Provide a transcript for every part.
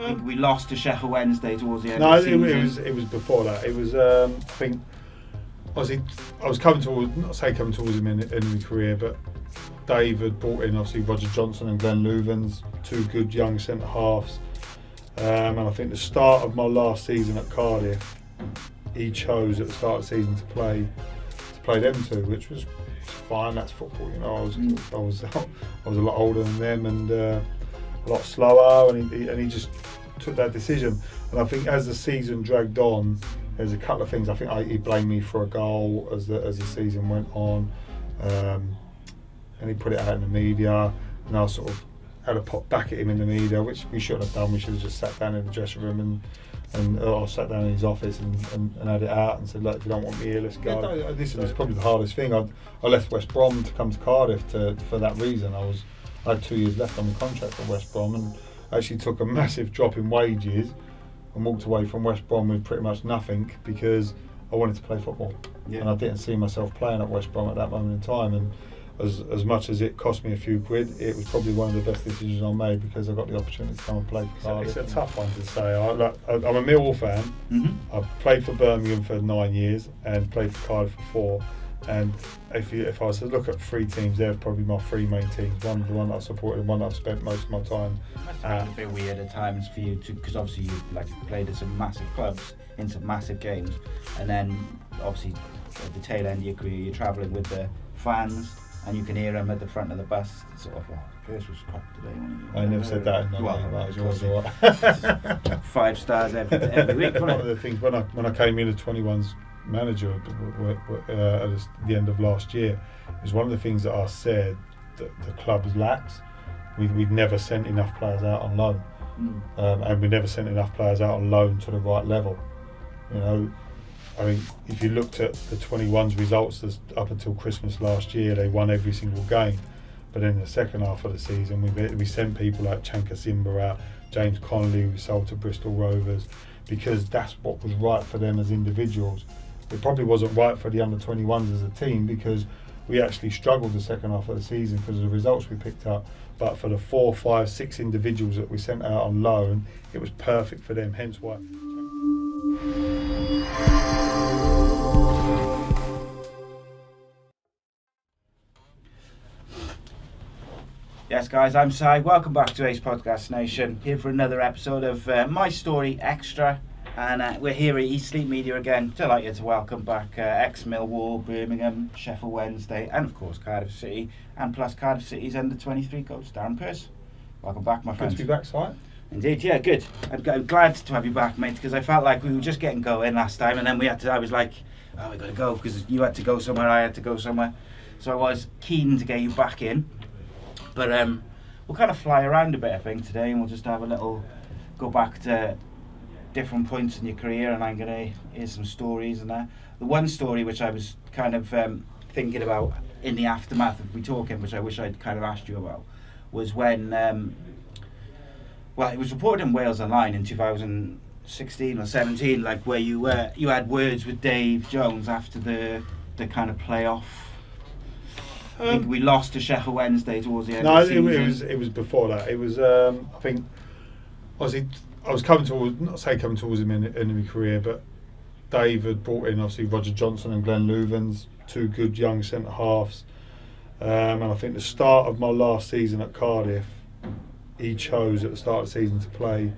I think we lost to Sheffield Wednesday towards the end No, of it, the season. it was it was before that. It was um, I think obviously I was coming towards not say coming towards him in, in my career, but David brought in obviously Roger Johnson and Glenn Loovens, two good young centre halves. Um, and I think the start of my last season at Cardiff, he chose at the start of the season to play to play them two, which was fine. That's football, you know. I was Mm. I was I was a lot older than them and uh, lot slower, and he, and he just took that decision. And I think as the season dragged on, there's a couple of things. I think I, he blamed me for a goal as the as the season went on, um, and he put it out in the media. And I sort of had a pop back at him in the media, which we shouldn't have done. We should have just sat down in the dressing room and and or sat down in his office and, and, and had it out and said, look, if you don't want me here, let's go. Yeah, no, this is probably the hardest thing. I, I left West Brom to come to Cardiff to, for that reason. I was I had two years left on the contract at West Brom and I actually took a massive drop in wages and walked away from West Brom with pretty much nothing because I wanted to play football. Yeah. And I didn't see myself playing at West Brom at that moment in time. And as, as much as it cost me a few quid, it was probably one of the best decisions I made because I got the opportunity to come and play for Cardiff. It's a tough one to say. I, like, I, I'm a Millwall fan. Mhm. I've played for Birmingham for nine years and played for Cardiff for four. And if you, if I was to look at three teams, they're probably my three main teams. One, the one that I supported, and one I've spent most of my time Must at. have been a bit weird at times for you to, because obviously you like played at some massive clubs in some massive games, and then obviously at the tail end of your career you're travelling with the fans, and you can hear them at the front of the bus. Sort of, oh, Purse was crap today. I never said that. In Well, that was of yours. course all right. Five stars every every week. One of the things when I when I came in as 21's manager uh, at the end of last year is one of the things that I said that the club lacks. We we'd never sent enough players out on loan, Mm. um, and we never sent enough players out on loan to the right level. You know, I mean, if you looked at the 21's results up until Christmas last year, they won every single game. But in the second half of the season, we we sent people like Chanka Zimba out, James Connolly, we sold to Bristol Rovers, because that's what was right for them as individuals. It probably wasn't right for the under 21s as a team because we actually struggled the second half of the season because of the results we picked up. But for the four, five, six individuals that we sent out on loan, it was perfect for them. Hence why. Yes, guys, I'm Si. Welcome back to Ace Podcast Nation. Here for another episode of uh, My Story Extra. And uh, we're here at East Sleep Media again. Delighted to welcome back uh, ex Millwall, Birmingham, Sheffield Wednesday, and of course Cardiff City. And plus Cardiff City's under 23 coach, Darren Purse. Welcome back, my friend. Good to be back, Si. Indeed, yeah, good. I'm, I'm glad to have you back, mate, because I felt like we were just getting going last time, and then we had to. I was like, "Oh, we got to go," because you had to go somewhere, I had to go somewhere, so I was keen to get you back in. But um, we'll kind of fly around a bit, I think, today, and we'll just have a little go back to different points in your career, and I'm gonna hear some stories and that. The one story which I was kind of um, thinking about in the aftermath of we talking, which I wish I'd kind of asked you about, was when. Um, well, it was reported in Wales Online in 2016 or 17, like where you were, you had words with Dave Jones after the the kind of playoff. I think Um, we lost to Sheffield Wednesday towards the end No, of it, the season. it was it was before that. It was um, I think obviously I was coming towards not say coming towards him in, in my career, but David brought in obviously Roger Johnson and Glenn Loovens, two good young centre halves, um, and I think the start of my last season at Cardiff, he chose at the start of the season to play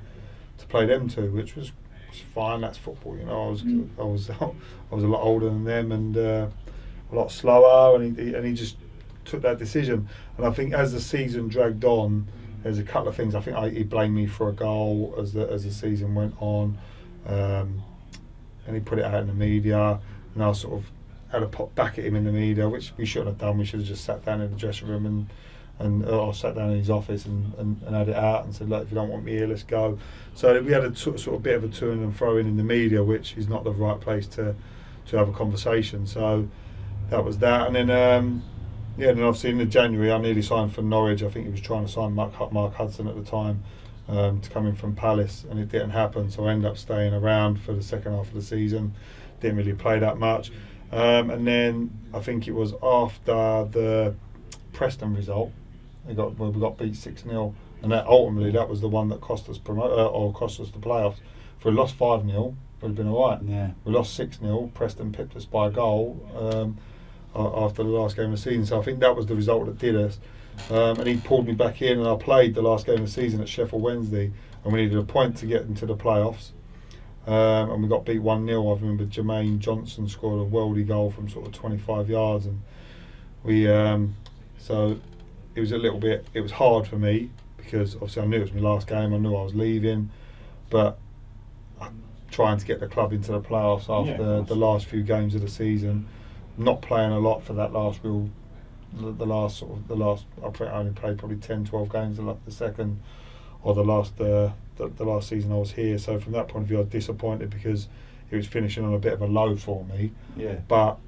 to play them two, which was, was fine. That's football, you know. I was Mm. I was I was a lot older than them and uh, a lot slower, and he, and he just took that decision. And I think as the season dragged on, there's a couple of things. I think I, he blamed me for a goal as the as the season went on, um, and he put it out in the media. And I sort of had a pop back at him in the media, which we shouldn't have done. We should have just sat down in the dressing room and and or sat down in his office and, and, and had it out and said, look, if you don't want me here, let's go. So we had a sort of, sort of bit of a to and fro in in the media, which is not the right place to to have a conversation. So that was that. And then, um, yeah, and then obviously in the January, I nearly signed for Norwich. I think he was trying to sign Mark, Mark Hudson at the time um, to come in from Palace, and it didn't happen. So I ended up staying around for the second half of the season. Didn't really play that much. Um, and then I think it was after the Preston result. We got we got beat six 0 and that ultimately that was the one that cost us promote uh, or cost us the playoffs. If we lost five 0 we'd have been all right. Yeah. We lost six 0 Preston pipped us by a goal um, after the last game of the season. So I think that was the result that did us. Um, and he pulled me back in, and I played the last game of the season at Sheffield Wednesday, and we needed a point to get into the playoffs. Um, and we got beat 1 0. I remember Jermaine Johnson scored a worldy goal from sort of 25 yards. And we, um, so it was a little bit, it was hard for me because obviously I knew it was my last game, I knew I was leaving, but I'm trying to get the club into the playoffs after of the last few games of the season, not playing a lot for that last real, the, the last sort of, the last, I only played probably 10, 12 games the, the second or the last uh, the, the last season I was here. So from that point of view, I was disappointed because it was finishing on a bit of a low for me. Yeah. But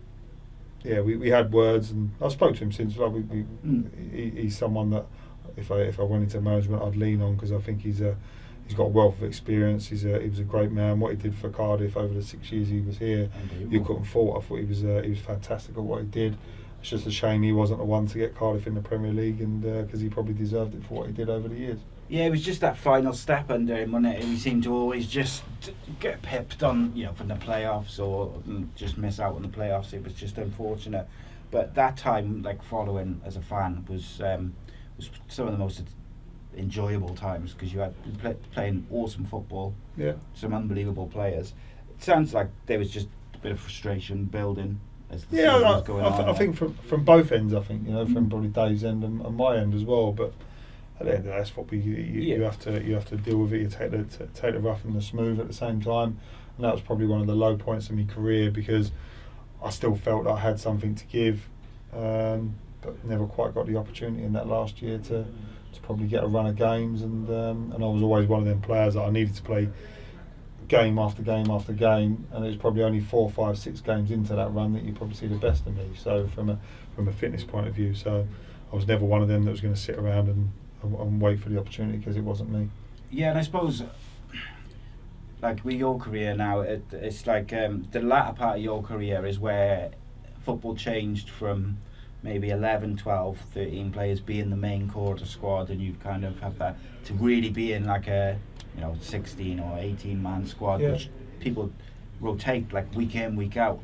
yeah, we, we had words, and I spoke to him since. Like we, we, Mm. he, he's someone that if I if I went into management, I'd lean on because I think he's a he's got a wealth of experience. He's a he was a great man. What he did for Cardiff over the six years he was here, you couldn't fault. I thought he was uh, he was fantastic at what he did. It's just a shame he wasn't the one to get Cardiff in the Premier League, and because he probably deserved it for what he did over the years. Yeah, it was just that final step under him, wasn't it? He seemed to always just get pipped on, you know, from the playoffs or mm, just miss out on the playoffs. It was just unfortunate. But that time, like following as a fan, was um, was some of the most enjoyable times because you had play, playing awesome football, Yeah. some unbelievable players. It sounds like there was just a bit of frustration building as the Yeah, was going I, on. th- I think from from both ends, I think you know from Mm. probably Dave's end and, and my end as well. But at the end of the day, that's what we you, you, you have to you have to deal with it. You take the t- take the rough and the smooth at the same time, and that was probably one of the low points in my career because I still felt I had something to give, um, but never quite got the opportunity in that last year to to probably get a run of games, and um, and I was always one of them players that I needed to play game after game after game, and it was probably only four, five, six games into that run that you probably see the best of me. So from a from a fitness point of view, so I was never one of them that was going to sit around and, and, wait for the opportunity because it wasn't me. Yeah, and I suppose, like with your career now, it, it's like um, the latter part of your career is where football changed from maybe 11, 12, 13 players being the main core of the squad, and you'd kind of have that to really be in like a you know 16 or 18 man squad, Yeah. which people rotate like week in, week out.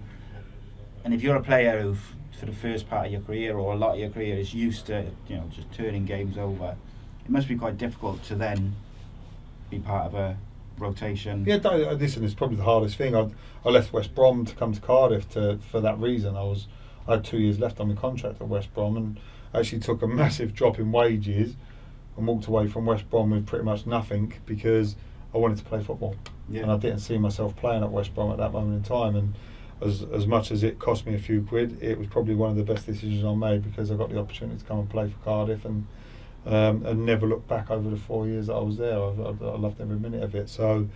And if you're a player who, for the first part of your career or a lot of your career, is used to you know just turning games over, it must be quite difficult to then be part of a rotation. Yeah, uh, listen, it's probably the hardest thing. I I left West Brom to come to Cardiff to for that reason. I was I had two years left on my contract at West Brom and actually took a massive drop in wages and walked away from West Brom with pretty much nothing because I wanted to play football. Yeah. and I didn't see myself playing at West Brom at that moment in time. And as as much as it cost me a few quid, it was probably one of the best decisions I made because I got the opportunity to come and play for Cardiff and um, and never look back over the four years that I was there. I, I, I loved every minute of it. So.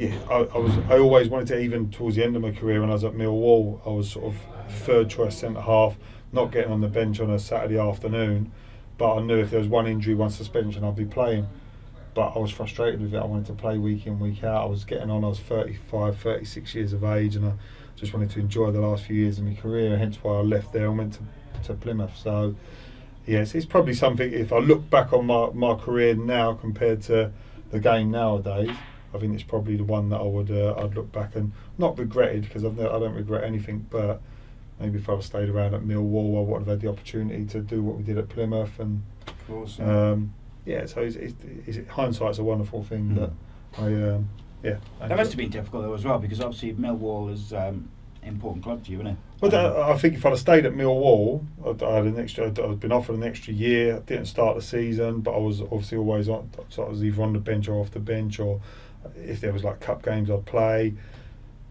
Yeah, I, I was. I always wanted to. Even towards the end of my career, when I was at Millwall, I was sort of third choice centre half, not getting on the bench on a Saturday afternoon. But I knew if there was one injury, one suspension, I'd be playing but I was frustrated with it. I wanted to play week in, week out. I was getting on. I was 35, 36 years of age, and I just wanted to enjoy the last few years of my career. Hence why I left there and went to, to Plymouth. So, yes, it's probably something. If I look back on my, my career now compared to the game nowadays, I think it's probably the one that I would uh, I'd look back and not regretted because I've never, I don't regret anything, but. Maybe if I'd have stayed around at Millwall, I would have had the opportunity to do what we did at Plymouth, and Of course. um, yeah, so it's, it's, it's, hindsight's a wonderful thing Mm. that I, um, yeah. I that must enjoy. have been difficult though as well because obviously Millwall is um, an important club to you, isn't it? But uh, I think if I'd have stayed at Millwall, I'd, I had an extra. I'd, I'd been offered an extra year. I didn't start the season, but I was obviously always on. So I was either on the bench or off the bench, or if there was like cup games, I'd play.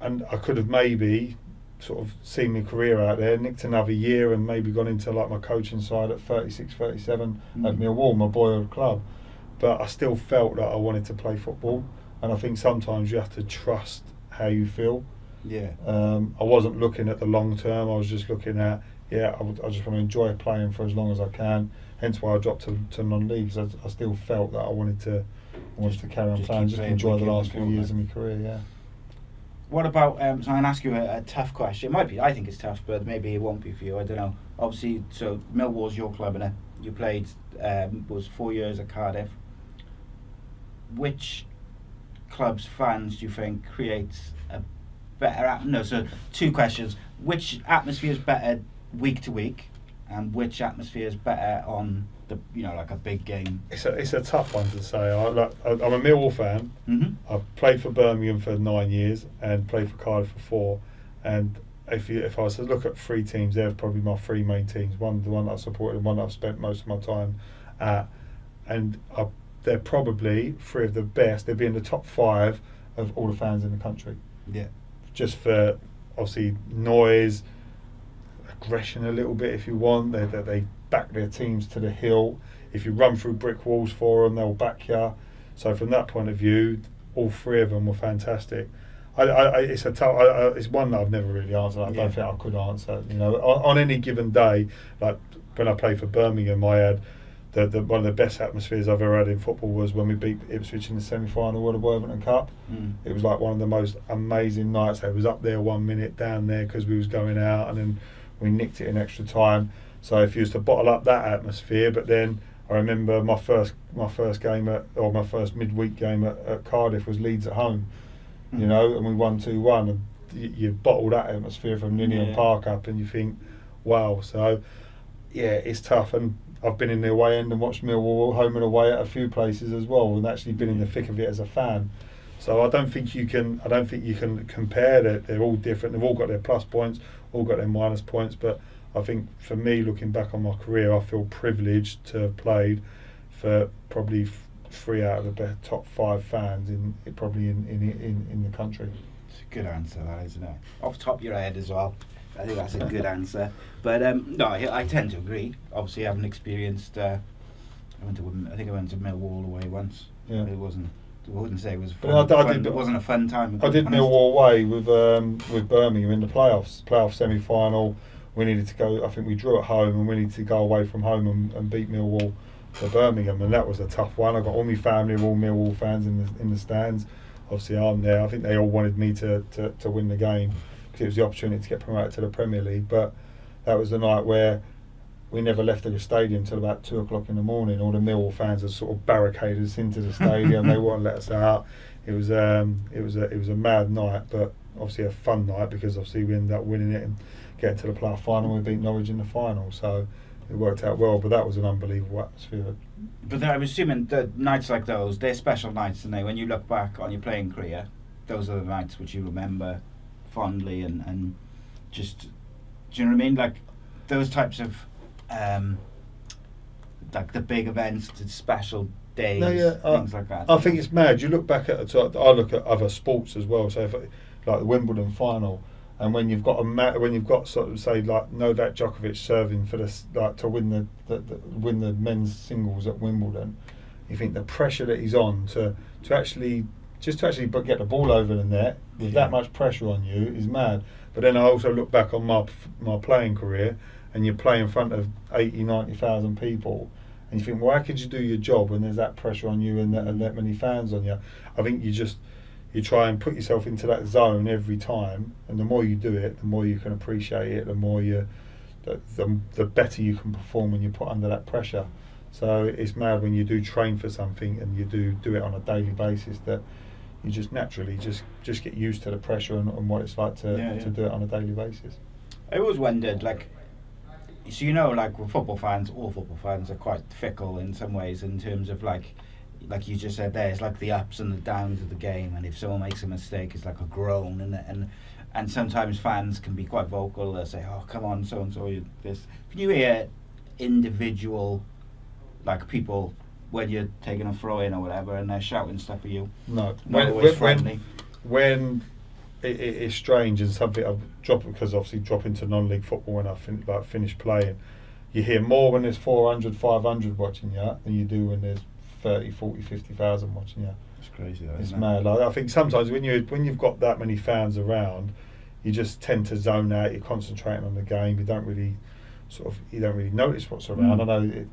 And I could have maybe sort of seen my career out there, nicked another year, and maybe gone into like my coaching side at 36, 37 at Mm. Millwall, my boyhood club. But I still felt that I wanted to play football, and I think sometimes you have to trust how you feel. yeah. Um, I wasn't looking at the long term. I was just looking at yeah. I, would, I just want to enjoy playing for as long as I can. Hence why I dropped to, to non-league. 'cause I, I still felt that I wanted to I wanted Just- to carry on just playing, just enjoy the last few years of my career. Yeah. What about? Um, so I'm going to ask you a, a tough question. It might be. I think it's tough, but maybe it won't be for you. I don't know. Obviously, so Millwall's your club, and You played um, was four years at Cardiff. which club's fans do you think creates a better? At- no, so two questions: which atmosphere is better week to week, and which atmosphere is better on the you know like a big game? It's a it's a tough one to say. I, like, I'm a Millwall fan. Mm-hmm. I've played for Birmingham for nine years and played for Cardiff for four. And if you if I was to look at three teams, they're probably my three main teams. One the one that I supported and one that I've spent most of my time at. And I, they're probably three of the best. They'd be in the top five of all the fans in the country. Yeah. Just for obviously noise, aggression a little bit if you want. They, they, they back their teams to the hill. If you run through brick walls for them, they'll back you. So from that point of view, all three of them were fantastic. I, I, it's a tough, I, I, it's one that I've never really answered. I Yeah. don't think I could answer. You know, on, on any given day, like when I played for Birmingham, I had the, the one of the best atmospheres I've ever had in football was when we beat Ipswich in the semi-final of the Worthington Cup. Mm. It was like one of the most amazing nights. It was up there one minute, down there because we was going out, and then we nicked it in extra time. So if you was to bottle up that atmosphere, but then I remember my first my first game at or my first midweek game at, at Cardiff was Leeds at home, you Mm. know, and we won two one, and you, you bottle that atmosphere from Ninian Yeah. Park up, and you think, wow. So yeah, it's tough, and I've been in the away end and watched Millwall home and away at a few places as well, and actually been in the thick of it as a fan. So I don't think you can. I don't think you can compare that. They're all different. They've all got their plus points, all got their minus points. But I think for me, looking back on my career, I feel privileged to have played for probably f- three out of the best, top five fans in probably in in, in, in the country. It's a good answer, that isn't it? Off the top of your head as well. I think that's a good answer. But um, no, I, I tend to agree. Obviously, I haven't experienced. Uh, I went to. I think I went to Millwall away once. Yeah. It wasn't. I wouldn't say it was. Fun, I I fun- did- it wasn't a fun time. I did honest. Millwall away with um, with Birmingham in the playoffs, playoff semi final. We needed to go. I think we drew at home, and we needed to go away from home and, and beat Millwall for Birmingham, and that was a tough one. I got all my family, all Millwall fans in the in the stands. Obviously, I'm there. I think they all wanted me to, to, to win the game because it was the opportunity to get promoted to the Premier League. But that was the night where we never left the stadium till about two o'clock in the morning. All the Millwall fans had sort of barricaded us into the stadium. they wouldn't let us out. It was um, it was a it was a mad night, but obviously a fun night because obviously we ended up winning it and getting to the playoff final. We beat Norwich in the final, so it worked out well. But that was an unbelievable atmosphere. But then I'm assuming that nights like those, they're special nights, and they. When you look back on your playing career, those are the nights which you remember fondly and and just. Do you know what I mean? Like those types of, um, like the big events, the special days, No, yeah, I- things like that. I think it's mad. You look back at so I look at other sports as well. So if, like the Wimbledon final, and when you've got a ma- when you've got sort of say like Novak Djokovic serving for this like to win the, the, the win the men's singles at Wimbledon, you think the pressure that he's on to to actually just to actually get the ball over the net with Yeah. that much pressure on you is mad. But then I also look back on my my playing career, and you play in front of 80, 90,000 people, and you think, why could you do your job when there's that pressure on you and that, and that many fans on you? I think you just you try and put yourself into that zone every time, and the more you do it, the more you can appreciate it, the more you, the, the, the better you can perform when you're put under that pressure. So it's mad when you do train for something and you do do it on a daily basis that you just naturally just just get used to the pressure and, and what it's like to, Yeah, yeah. to do it on a daily basis. I always wondered, like, so you know, like with football fans, all football fans are quite fickle in some ways in terms of like, like you just said there, it's like the ups and the downs of the game, and if someone makes a mistake, it's like a groan, and and and sometimes fans can be quite vocal. They'll say, "Oh, come on, so and so, this." Can you hear individual, like people when you're taking a throw in or whatever, and they're shouting stuff at you? No, Not always friendly. when it, it, it's strange and something I've dropped because obviously drop into non-league football when I fin- like finish playing you hear more when there's 400 500 watching you than you do when there's 30 40 50,000 watching you It's crazy. Though, it's it? mad like, I think sometimes when you when you've got that many fans around you just tend to zone out you're concentrating on the game you don't really sort of you don't really notice what's around Mm. I know it,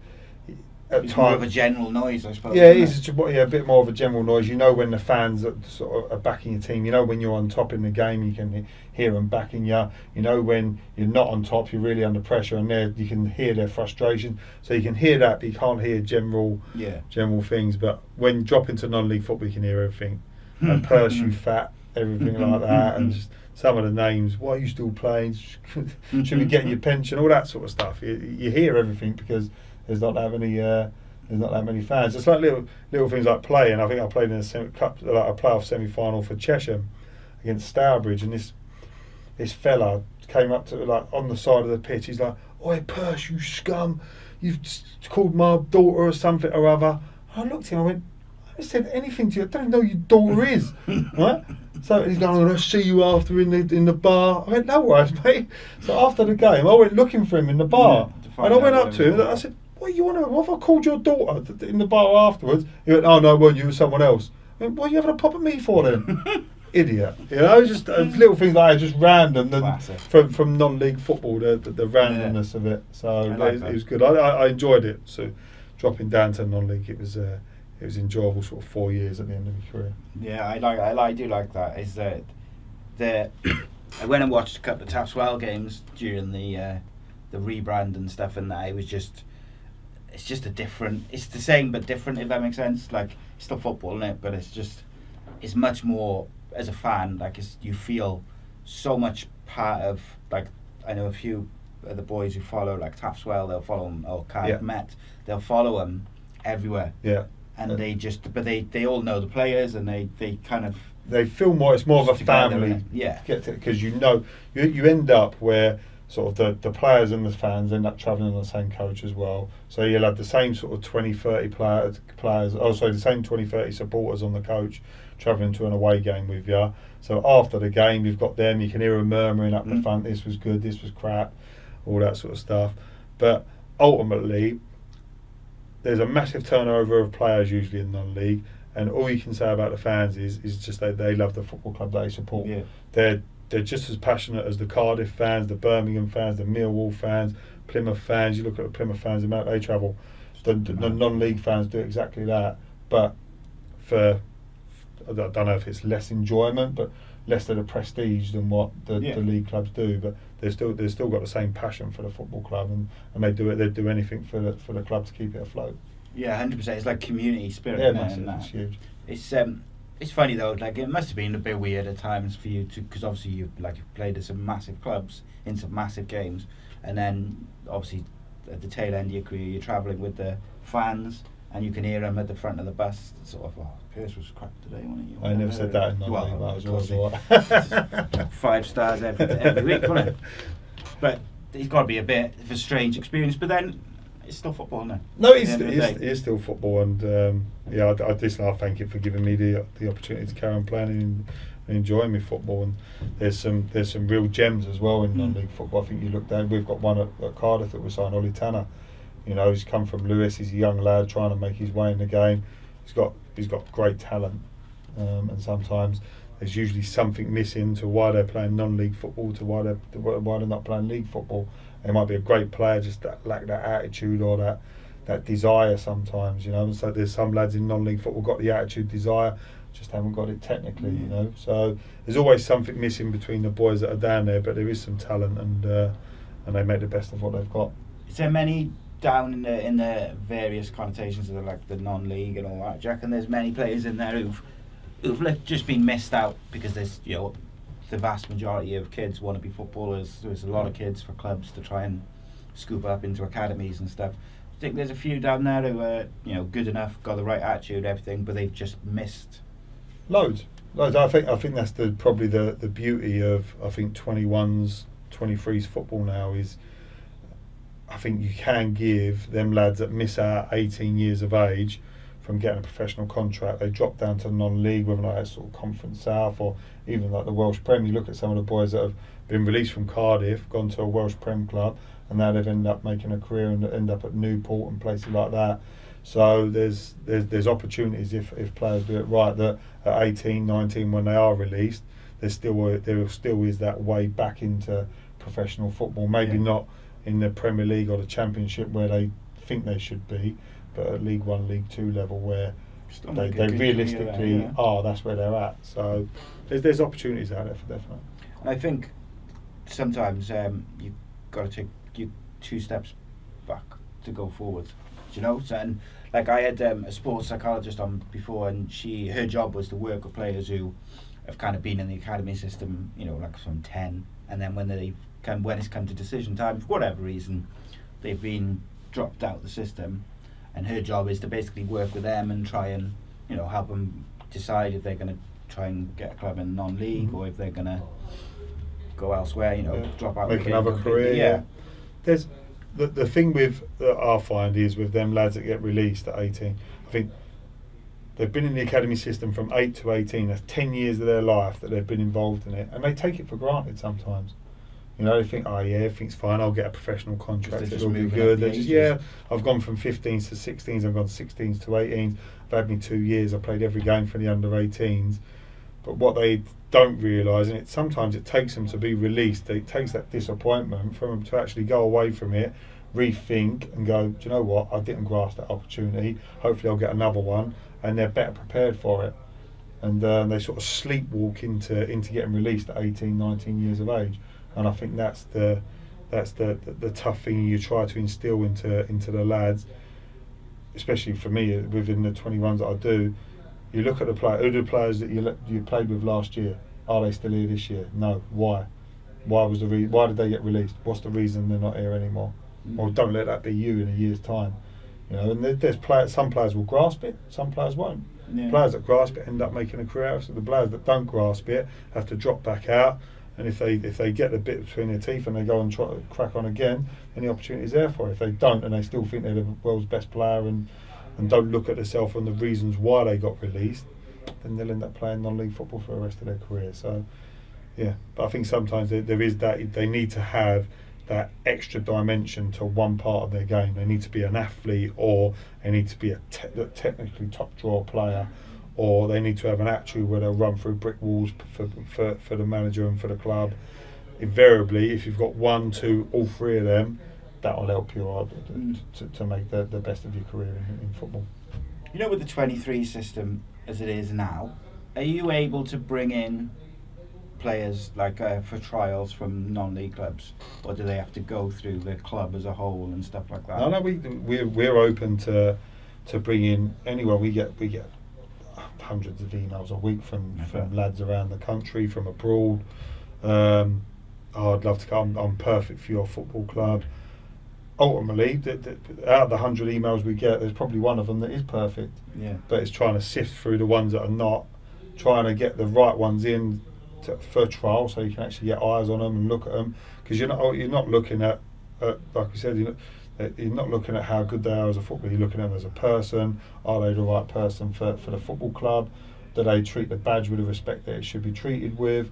at It's more of a general noise, I suppose. yeah, it is just, yeah, a bit more of a general noise. You know when the fans are sort of are backing your team. You know when you're on top in the game, you can hear them backing you. You know when you're not on top, you're really under pressure, and there you can hear their frustration. So you can hear that, but you can't hear general Yeah. general things. But when you drop into non-league football, you can hear everything. Hmm. and purse you hmm. fat, everything hmm. like that, and just some of the names. Why are you still playing? Should be getting your pension? All that sort of stuff. You, you hear everything because there's not that many. Uh, there's not that many fans. It's like little little things like playing. I think I played in a semi, cup, like a playoff semi final for Chesham against Stourbridge, and this this fella came up to like on the side of the pitch. He's like, "Oi, Purse, you scum! You've called my daughter or something or other." I looked at him. I went, "I haven't said anything to you. I don't even know who your daughter is." right? So he's going, "I'm gonna see you after in the in the bar." I went, "No worries, mate." So after the game, I went looking for him in the bar, Yeah, and I went up to him. I said, "What you want to? What if I called your daughter th- th- in the bar afterwards?" He went, "Oh no, weren't you? It was someone else." I went, "What are you having a pop at me for then?" Idiot, you know, just uh, little things like that, just random. And Classic. from from non-league football, the the, the randomness of it. So I it, like was- it was good. I, I, I enjoyed it. So dropping down to non-league, it was uh, it was enjoyable. Sort of four years at the end of my career. Yeah, I like. I, like- I do like that. Is that the I went and watched a couple of Taffs Well games during the uh, the rebrand and stuff, and that it was just it's just a different. It's the same but different. If that makes sense. Like it's still football, is it? But it's just it's much more as a fan. Like it's, you feel so much part of. Like I know a few of the boys who follow like Taffs Well. They'll follow them or Cardiff Yeah. Met. They'll follow them everywhere, Yeah, and Uh, they just. But they they all know the players, and they they kind of they feel more. It's more of a family. Yeah. because you know you you end up where sort of the, the players and the fans end up travelling on the same coach as well. So you'll have the same sort of 20, 30 players, players oh sorry, the same 20, 30 supporters on the coach travelling to an away game with you. So after the game, you've got them, you can hear them murmuring up the Mm. front, this was good, this was crap, all that sort of stuff. But ultimately, there's a massive turnover of players usually in non-league, and all you can say about the fans is is just that they love the football club that they support. Yeah. They're they're just as passionate as the Cardiff fans, the Birmingham fans, the Millwall fans, Plymouth fans. You look at the Plymouth fans, the amount they travel. The, the, the non-league fans do exactly that, but for I don't don't know if it's less enjoyment, but less of the prestige than what the, Yeah. the league clubs do. But they've still they've still got the same passion for the football club, and, and they do it. They do anything for the for the club to keep it afloat. Yeah, hundred percent. It's like community spirit. Yeah, massive. It's huge. It's um, it's funny though. Like it must have been a bit weird at times for you to, because obviously you like you've played at some massive clubs in some massive games, and then obviously at the tail end of your career you're travelling with the fans, and you can hear them at the front of the bus. Sort of, oh, Purse was crap today, wasn't he? I never said that in Well. That was of course always he- what. five stars every every week, wasn't it? But it's got to be a bit of a strange experience. But then it's still football, isn't it? No, it's, the end the it's, it's still football, and um, yeah, I, I just I thank you for giving me the the opportunity to carry on playing and, and enjoying my football. And there's some there's some real gems as well in Mm. non-league football. I think you look down. We've got one at, at Cardiff that we signed, Ollie Tanner. You know, he's come from Lewes. He's a young lad trying to make his way in the game. He's got he's got great talent, um, and sometimes there's usually something missing to why they're playing non-league football to why they're to why they're not playing league football. They might be a great player, just that lack that attitude or that that desire sometimes. You know, so there's some lads in non-league football got the attitude, desire, just haven't got it technically. You know, so there's always something missing between the boys that are down there, but there is some talent and uh, and they make the best of what they've got. Is there many down in the in the various connotations of the, like the non-league and all that? Jack? And there's many players in there who've who've just been missed out because there's you know the vast majority of kids want to be footballers. There's a lot of kids for clubs to try and scoop up into academies and stuff. I think there's a few down there who are you know good enough, got the right attitude, everything, but they've just missed. Loads, loads. I think I think that's the probably the the beauty of I think 21s, 23s football now is. I think you can give them lads that miss out 18 years of age from getting a professional contract. They drop down to non-league, whether or not sort of Conference South or even like the Welsh Prem. You look at some of the boys that have been released from Cardiff, gone to a Welsh Prem club, and now they've ended up making a career and end up at Newport and places like that. So there's there's there's opportunities if, if players do it right that at 18, 19 when they are released, there's still there still is that way back into professional football. Maybe Yeah. not in the Premier League or the Championship where they think they should be, but at League One, League Two level where Still they, they realistically there, yeah. are. That's where they're at. So there's there's opportunities out there for definitely. And I think sometimes um, you've got to take you two steps back to go forward. Do you know? So, and like I had um, a sports psychologist on before, and she her job was to work with players who have kind of been in the academy system, you know, like from ten, and then when they come when it's come to decision time for whatever reason, they've been dropped out of the system, and her job is to basically work with them and try and you know help them decide if they're going to try and get a club in non-league Mhm. or if they're going to go elsewhere, you know, Yeah. drop out, Make another career. Yeah, There's the the thing with that I find is with them lads that get released at 18. I think they've been in the academy system from 8 to 18. That's 10 years of their life that they've been involved in it, and they take it for granted sometimes. You know, they think, oh yeah, everything's fine. I'll get a professional contract. It'll be good. the just yeah. I've gone from 15s to 16s. I've gone 16s to 18s. I've had me two years. I played every game for the under 18s. But what they don't realise, and it sometimes it takes them to be released. It takes that disappointment from them to actually go away from it, rethink, and go. Do you know what? I didn't grasp that opportunity. Hopefully, I'll get another one, and they're better prepared for it. And um, they sort of sleepwalk into into getting released at 18, 19 years of age. And I think that's the that's the, the, the tough thing you try to instill into into the lads, especially for me uh, within the 21s that I do. You look at the player, who are the players that you you played with last year? Are they still here this year? No. Why? Why was the re- why did they get released? What's the reason they're not here anymore? Mm. Well, don't let that be you in a year's time. You know, and there, there's players. Some players will grasp it, some players won't. Yeah. Players that grasp it end up making a career out of it. The players that don't grasp it have to drop back out. And if they if they get the bit between their teeth and they go and try to crack on again, then the opportunity is there for it. If they don't and they still think they're the world's best player and, and don't look at themselves and the reasons why they got released, then they'll end up playing non-league football for the rest of their career. So, yeah. But I think sometimes there, there is that they need to have that extra dimension to one part of their game. They need to be an athlete, or they need to be a te- technically top draw player, or they need to have an attitude where they'll run through brick walls for, for, for the manager and for the club. Invariably, if you've got one, two, all three of them, that will help you out Mm. to, to make the, the best of your career in, in football. You know, with the 23 system as it is now, are you able to bring in players like uh, for trials from non-league clubs, or do they have to go through the club as a whole and stuff like that? No, no, we we're we're open to to bring in anyone. We get we get hundreds of emails a week from from lads around the country, from abroad. Um, oh, I'd love to come. I'm perfect for your football club. Ultimately, the, the, out of the hundred emails we get, there's probably one of them that is perfect. Yeah. But it's trying to sift through the ones that are not, trying to get the right ones in to, for trial, so you can actually get eyes on them and look at them. Because you're not you're not looking at, at like we said, you're not, uh, you're not looking at how good they are as a footballer. You're looking at them as a person. Are they the right person for, for the football club? Do they treat the badge with the respect that it should be treated with?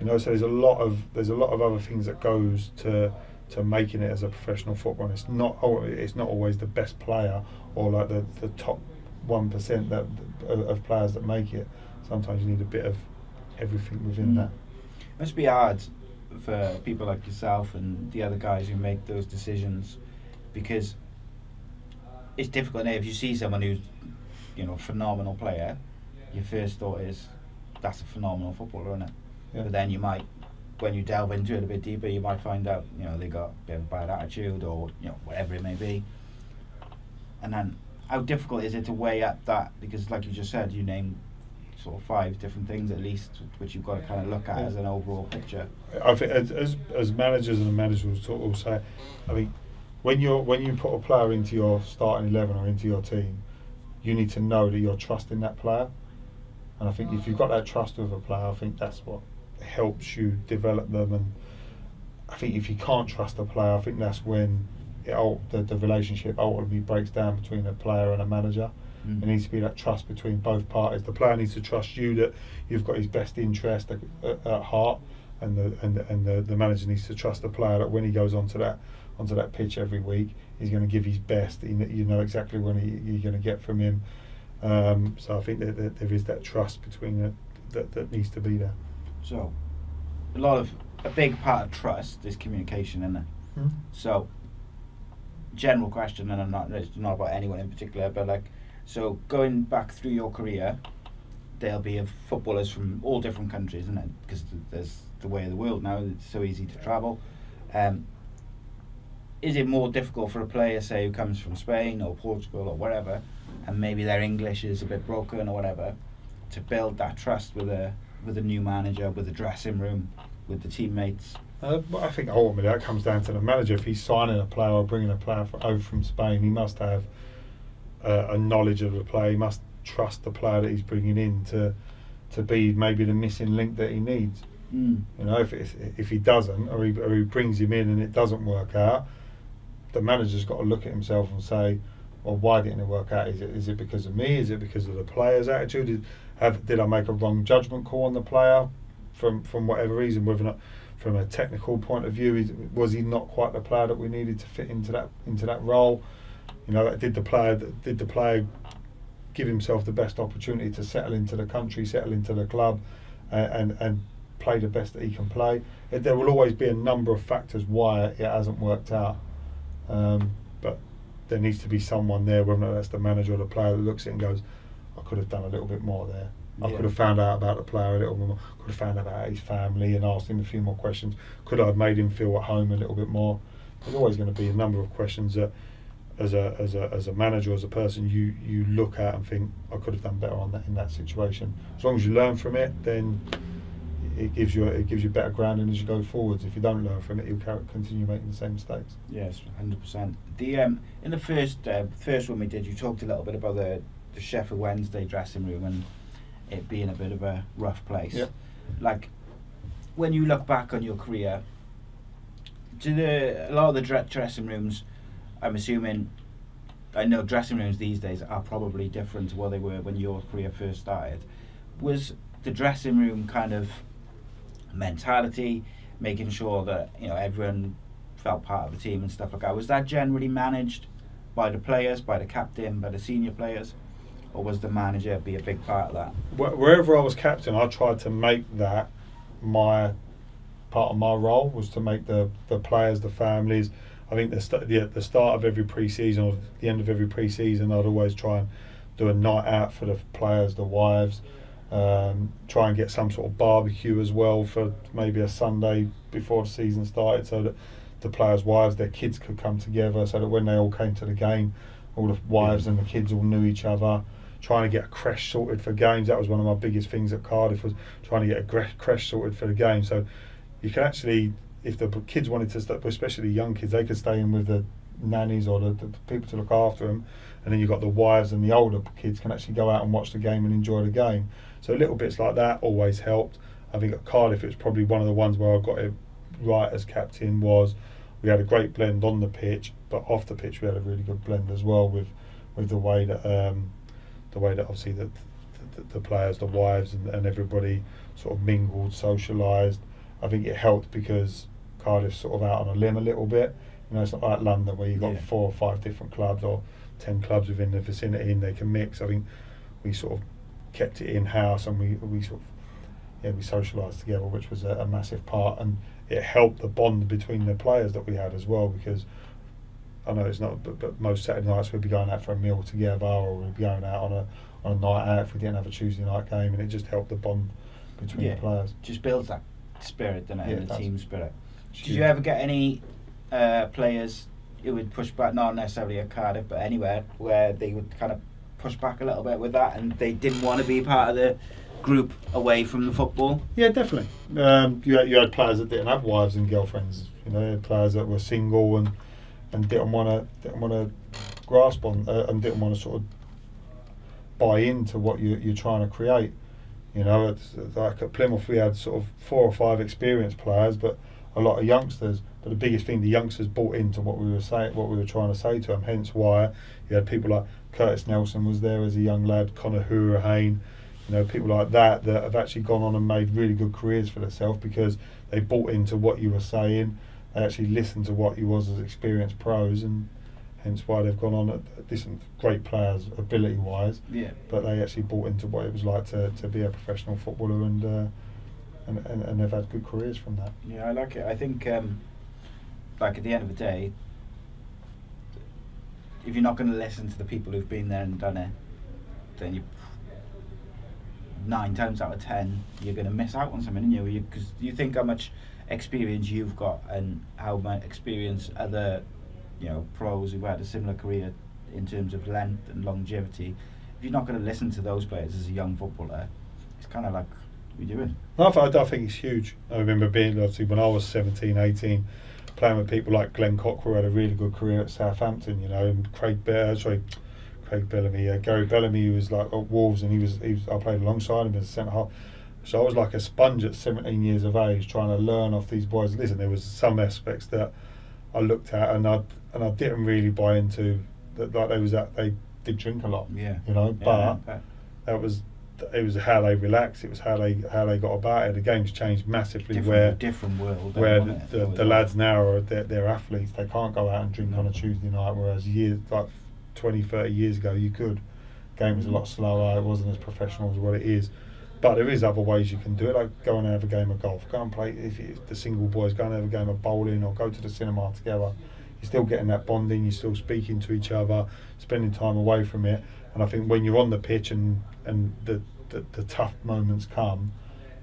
You know, so there's a lot of there's a lot of other things that goes to to making it as a professional footballer. It's not it's not always the best player or like the, the top one percent that of, players that make it. Sometimes you need a bit of everything within Mm. that. must be hard for people like yourself and the other guys who make those decisions because it's difficult now if you see someone who's you know a phenomenal player your first thought is that's a phenomenal footballer isn't it Yeah. but then you might when you delve into it a bit deeper you might find out you know they got a bit of a bad attitude or you know whatever it may be and then how difficult is it to weigh up that because like you just said you named sort of five different things at least which you've got to kind of look at Yeah. as an overall picture I think as, as managers and managers will sort of say, I mean, when you're when you put a player into your starting eleven or into your team, you need to know that you're trusting that player. And I think if you've got that trust with a player, I think that's what helps you develop them. And I think if you can't trust a player, I think that's when it, the, the relationship ultimately breaks down between a player and a manager. Mm. There needs to be that trust between both parties. The player needs to trust you that you've got his best interest at, at, at heart, and the and the, and the, the manager needs to trust the player that when he goes on to that onto that pitch every week, he's going to give his best. He, you know exactly when he, you're going to get from him. Um, so I think that, that there is that trust between the, that that needs to be there. So, a lot of a big part of trust is communication, isn't it? So, general question, and I'm not it's not about anyone in particular, but like, so going back through your career, there'll be of footballers from all different countries, isn't it? Because there's the way of the world now; it's so easy to travel. Um, is it more difficult for a player, say, who comes from Spain or Portugal or wherever, and maybe their English is a bit broken or whatever, to build that trust with a with a new manager, with the dressing room, with the teammates? Uh, I think ultimately that comes down to the manager. If he's signing a player or bringing a player for, over from Spain, he must have uh, a knowledge of the player. He must trust the player that he's bringing in to to be maybe the missing link that he needs. Mm. You know, if if, if he doesn't, or he, or he brings him in and it doesn't work out, the manager's got to look at himself and say, well, why didn't it work out? Is it is it because of me? Is it because of the player's attitude? Did, have, did I make a wrong judgment call on the player from from whatever reason? Whether or not from a technical point of view, was he not quite the player that we needed to fit into that into that role? You know, did the player did the player give himself the best opportunity to settle into the country, settle into the club, and and play the best that he can play? There will always be a number of factors why it hasn't worked out. Um, but there needs to be someone there, whether that's the manager or the player, that looks at it and goes, I could have done a little bit more there. I Yeah. could have found out about the player a little bit more. Could have found out about his family and asked him a few more questions. Could I have made him feel at home a little bit more? There's always going to be a number of questions that, as a as a as a manager, as a person, you you look at and think I could have done better on that in that situation. As long as you learn from it, then it gives you it gives you better grounding as you go forwards. If you don't learn from it, you'll continue making the same mistakes. Yes, hundred percent. The um, in the first uh, first one we did, you talked a little bit about the the Sheffield Wednesday dressing room and it being a bit of a rough place. Yeah. Like when you look back on your career, do the a lot of the dre- dressing rooms? I'm assuming. I know dressing rooms these days are probably different to what they were when your career first started. Was the dressing room kind of mentality, making sure that you know everyone felt part of the team and stuff like that. Was that generally managed by the players, by the captain, by the senior players, or was the manager be a big part of that? Wherever I was captain, I tried to make that my part of my role was to make the, the players, the families. I think the, st- the the start of every pre-season or the end of every pre-season, I'd always try and do a night out for the players, the wives. Um, try and get some sort of barbecue as well for maybe a Sunday before the season started, so that the players' wives, their kids could come together, so that when they all came to the game, all the wives and the kids all knew each other. Trying to get a crèche sorted for games. That was one of my biggest things at Cardiff was trying to get a crèche sorted for the game. So you can actually, if the kids wanted to, stay, especially the young kids, they could stay in with the nannies or the, the people to look after them, and then you've got the wives and the older kids can actually go out and watch the game and enjoy the game. So little bits like that always helped. I think at Cardiff it was probably one of the ones where I got it right as captain was we had a great blend on the pitch, but off the pitch we had a really good blend as well with with the way that um, the way that obviously the, the, the players, the wives, and, and everybody sort of mingled, socialised. I think it helped because Cardiff's sort of out on a limb a little bit. You know, it's not like London where you've got Yeah. four or five different clubs or ten clubs within the vicinity and they can mix. I think we sort of kept it in house and we we sort of yeah we socialised together, which was a, a massive part and it helped the bond between the players that we had as well because I know it's not, but, but most Saturday nights we'd be going out for a meal together, or we'd be going out on a on a night out if we didn't have a Tuesday night game, and it just helped the bond between Yeah. the players. Just builds that spirit, doesn't it, Yeah, and the team spirit. Did you ever get any uh, players who would push back, not necessarily at Cardiff, but anywhere, where they would kind of push back a little bit with that and they didn't want to be part of the group away from the football? Yeah, definitely. Um, you had, you had players that didn't have wives and girlfriends. You know, players that were single and and didn't want to didn't want to grasp on uh, and didn't want to sort of buy into what you, you're trying to create. You know, it's like at Plymouth we had sort of four or five experienced players, but a lot of youngsters. But the biggest thing, the youngsters bought into what we were saying, what we were trying to say to them. Hence why you had people like Curtis Nelson was there as a young lad, Conor Hourihane, you know, people like that that have actually gone on and made really good careers for themselves because they bought into what you were saying. They actually listened to what you was as experienced pros, and hence why they've gone on at decent, great players, ability wise. Yeah. But they actually bought into what it was like to, to be a professional footballer, and, uh, and and and they've had good careers from that. Yeah, I like it. I think, um, like at the end of the day, if you're not going to listen to the people who've been there and done it, then you nine times out of ten you're going to miss out on something, you because you, think how much experience you've got and how much experience other you know pros who've had a similar career in terms of length and longevity. If you're not going to listen to those players as a young footballer, it's kind of like we doing. I, I think it's huge. I remember being obviously when I was 17, 18, playing with people like Glenn Cockerill had a really good career at Southampton, you know, and Craig Bear, sorry, Craig Bellamy, uh, Gary Bellamy, who was like at Wolves, and he was, he was I played alongside him as a centre half. So I was like a sponge at 17 years of age, trying to learn off these boys. Listen, there was some aspects that I looked at, and I and I didn't really buy into that. Like they was that they did drink a lot, yeah, you know, yeah, but that was it was how they relaxed. It was how they how they got about it. The game's changed massively. Different, where different world. Where the, the, the lads now are they're, they're, athletes. They can't go out and drink no. on a Tuesday night. Whereas years like 20, 30 years ago, you could. Game was a mm. lot slower. It wasn't as professional as what it is. But there is other ways you can do it, like go and have a game of golf, go and play. If, if the single boys go and have a game of bowling, or go to the cinema together, you're still getting that bonding. You're still speaking to each other, spending time away from it. And I think when you're on the pitch and and the the, the tough moments come,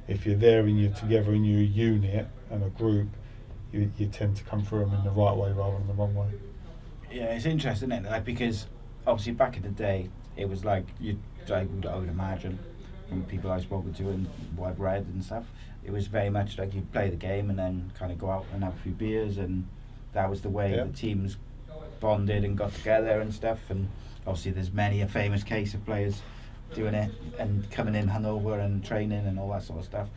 if you're there and you're together and you're a unit and a group, you, you tend to come through them in the right way rather than the wrong way. Yeah, it's interesting, isn't it? Like, because obviously back in the day, it was like you, I would, I would imagine, from people I've spoken to and what I've read and stuff, it was very much like you play the game and then kind of go out and have a few beers, and that was the way yeah. the teams bonded and got together and stuff. And obviously, there's many a famous case of players doing it and coming in Hanover and training and all that sort of stuff.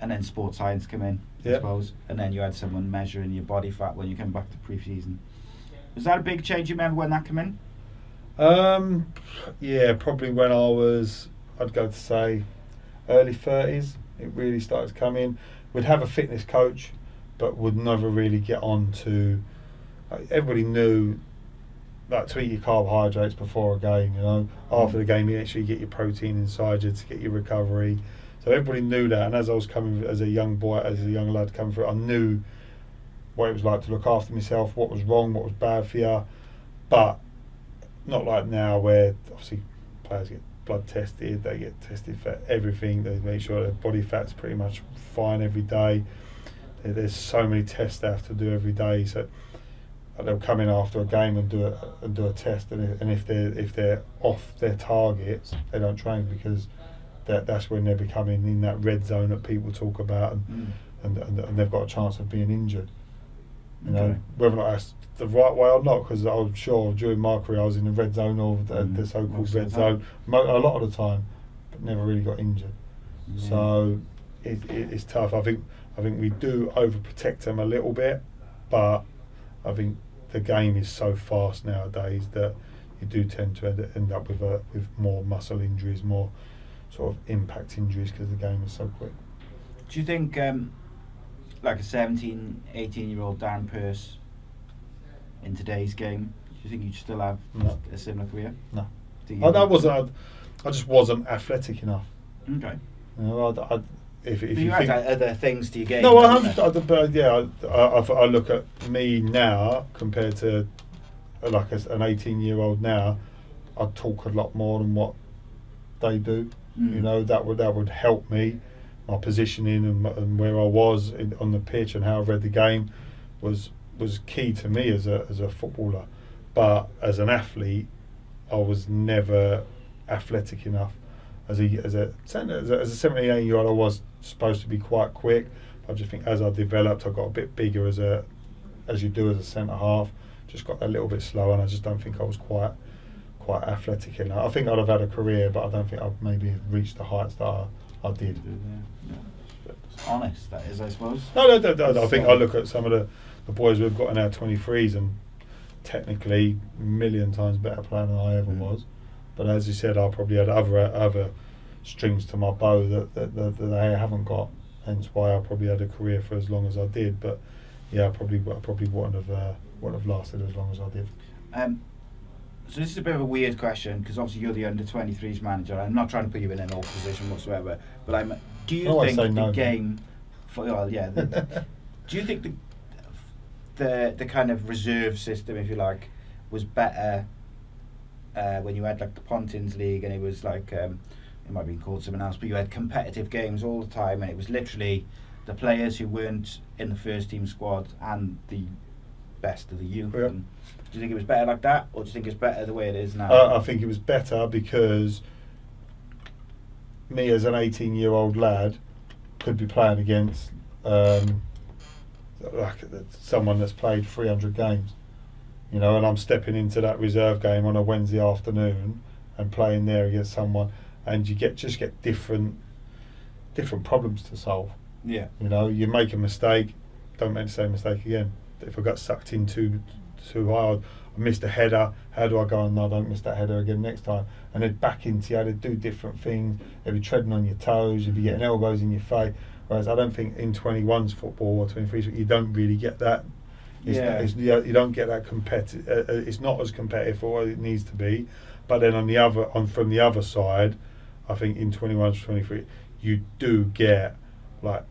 And then sports science come in, I yep. suppose. And then you had someone measuring your body fat when you came back to pre-season. Was that a big change? You remember when that came in? Um, yeah, probably when I was, I'd go to say, early thirties. It really started to come in. We'd have a fitness coach, but would never really get on to. Everybody knew like to eat your carbohydrates before a game. You know, after the game, you actually get your protein inside you to get your recovery. So everybody knew that. And as I was coming as a young boy, as a young lad coming through, I knew what it was like to look after myself, what was wrong, what was bad for you. But not like now, where obviously players get blood tested, they get tested for everything. They make sure their body fat's pretty much fine every day. There's so many tests they have to do every day. So they'll come in after a game and do a and do a test, and if, and if they're if they're off their targets, they don't train because that that's when they're becoming in that red zone that people talk about, and Mm. and, and, and they've got a chance of being injured. You know, Okay. whether or not that's the right way or not, because I'm sure during my career I was in the red zone or the, Mm, the so-called red zone mo- a lot of the time, but never really got injured. Yeah. So it, it, it's tough. I think I think we do overprotect them a little bit, but I think the game is so fast nowadays that you do tend to end, end up with a, with more muscle injuries, more sort of impact injuries because the game is so quick. Do you think, um, like a 17, 18 year old Darren Purse in today's game, do you think you'd still have No. a similar career? No. Do you? I, I wasn't. I, I just wasn't athletic enough. Okay. You know, I, if, if you you think, other things to your game. No, I have. you? I, but yeah, I, I, I look at me now compared to uh, like a, an eighteen-year-old now. I talk a lot more than what they do. Mm. You know that would that would help me. My positioning and, and where I was in, on the pitch and how I read the game was was key to me as a as a footballer. But as an athlete, I was never athletic enough. As a as a as a, as a 17, year old, I was supposed to be quite quick. I just think as I developed, I got a bit bigger as a as you do as a centre half. Just got a little bit slower, and I just don't think I was quite quite athletic enough. I think I'd have had a career, but I don't think I've maybe reached the heights that I, I did. It's honest, that is, I suppose. No, no, no, no, no. I think I look at some of the, the boys we've got in our 23s and technically a million times better player than I ever Mm. was. But as you said, I probably had other other strings to my bow that, that, that, that they haven't got. Hence why I probably had a career for as long as I did. But yeah, I probably I probably wouldn't have uh, wouldn't have lasted as long as I did. Um, so this is a bit of a weird question because obviously you're the under 23s manager. I'm not trying to put you in an old position whatsoever, but I'm. Do you Oh, I think the no, game? For, well, yeah. The, do you think the, the the kind of reserve system, if you like, was better uh, when you had like the Pontins League and it was like um, it might have been called something else, but you had competitive games all the time, and it was literally the players who weren't in the first team squad and the best of the youth. Yeah. And do you think it was better like that, or do you think it's better the way it is now? Uh, I think it was better because me as an 18 year old lad could be playing against um, like someone that's played 300 games, you know, and I'm stepping into that reserve game on a Wednesday afternoon and playing there against someone, and you get just get different different problems to solve. yeah. You know, you make a mistake, don't make the same mistake again. If I got sucked in too too hard, I missed a header. How do I go and no, I don't miss that header again next time? And then back into you, to do different things. You'd be treading on your toes. You'd be getting elbows in your face. Whereas I don't think in 21's football or 23's, you don't really get that. It's, Yeah. it's, you don't get that competitive. Uh, uh, it's not as competitive for what it needs to be. But then on the other, on from the other side, I think in 21 to 23, you do get like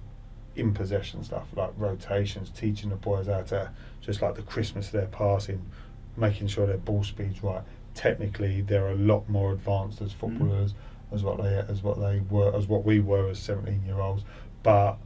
in possession stuff like rotations, teaching the boys how to just like the Christmas they're passing, making sure their ball speed's right. Technically, they're a lot more advanced as footballers as what they as what they were as what we were as 17 year olds, but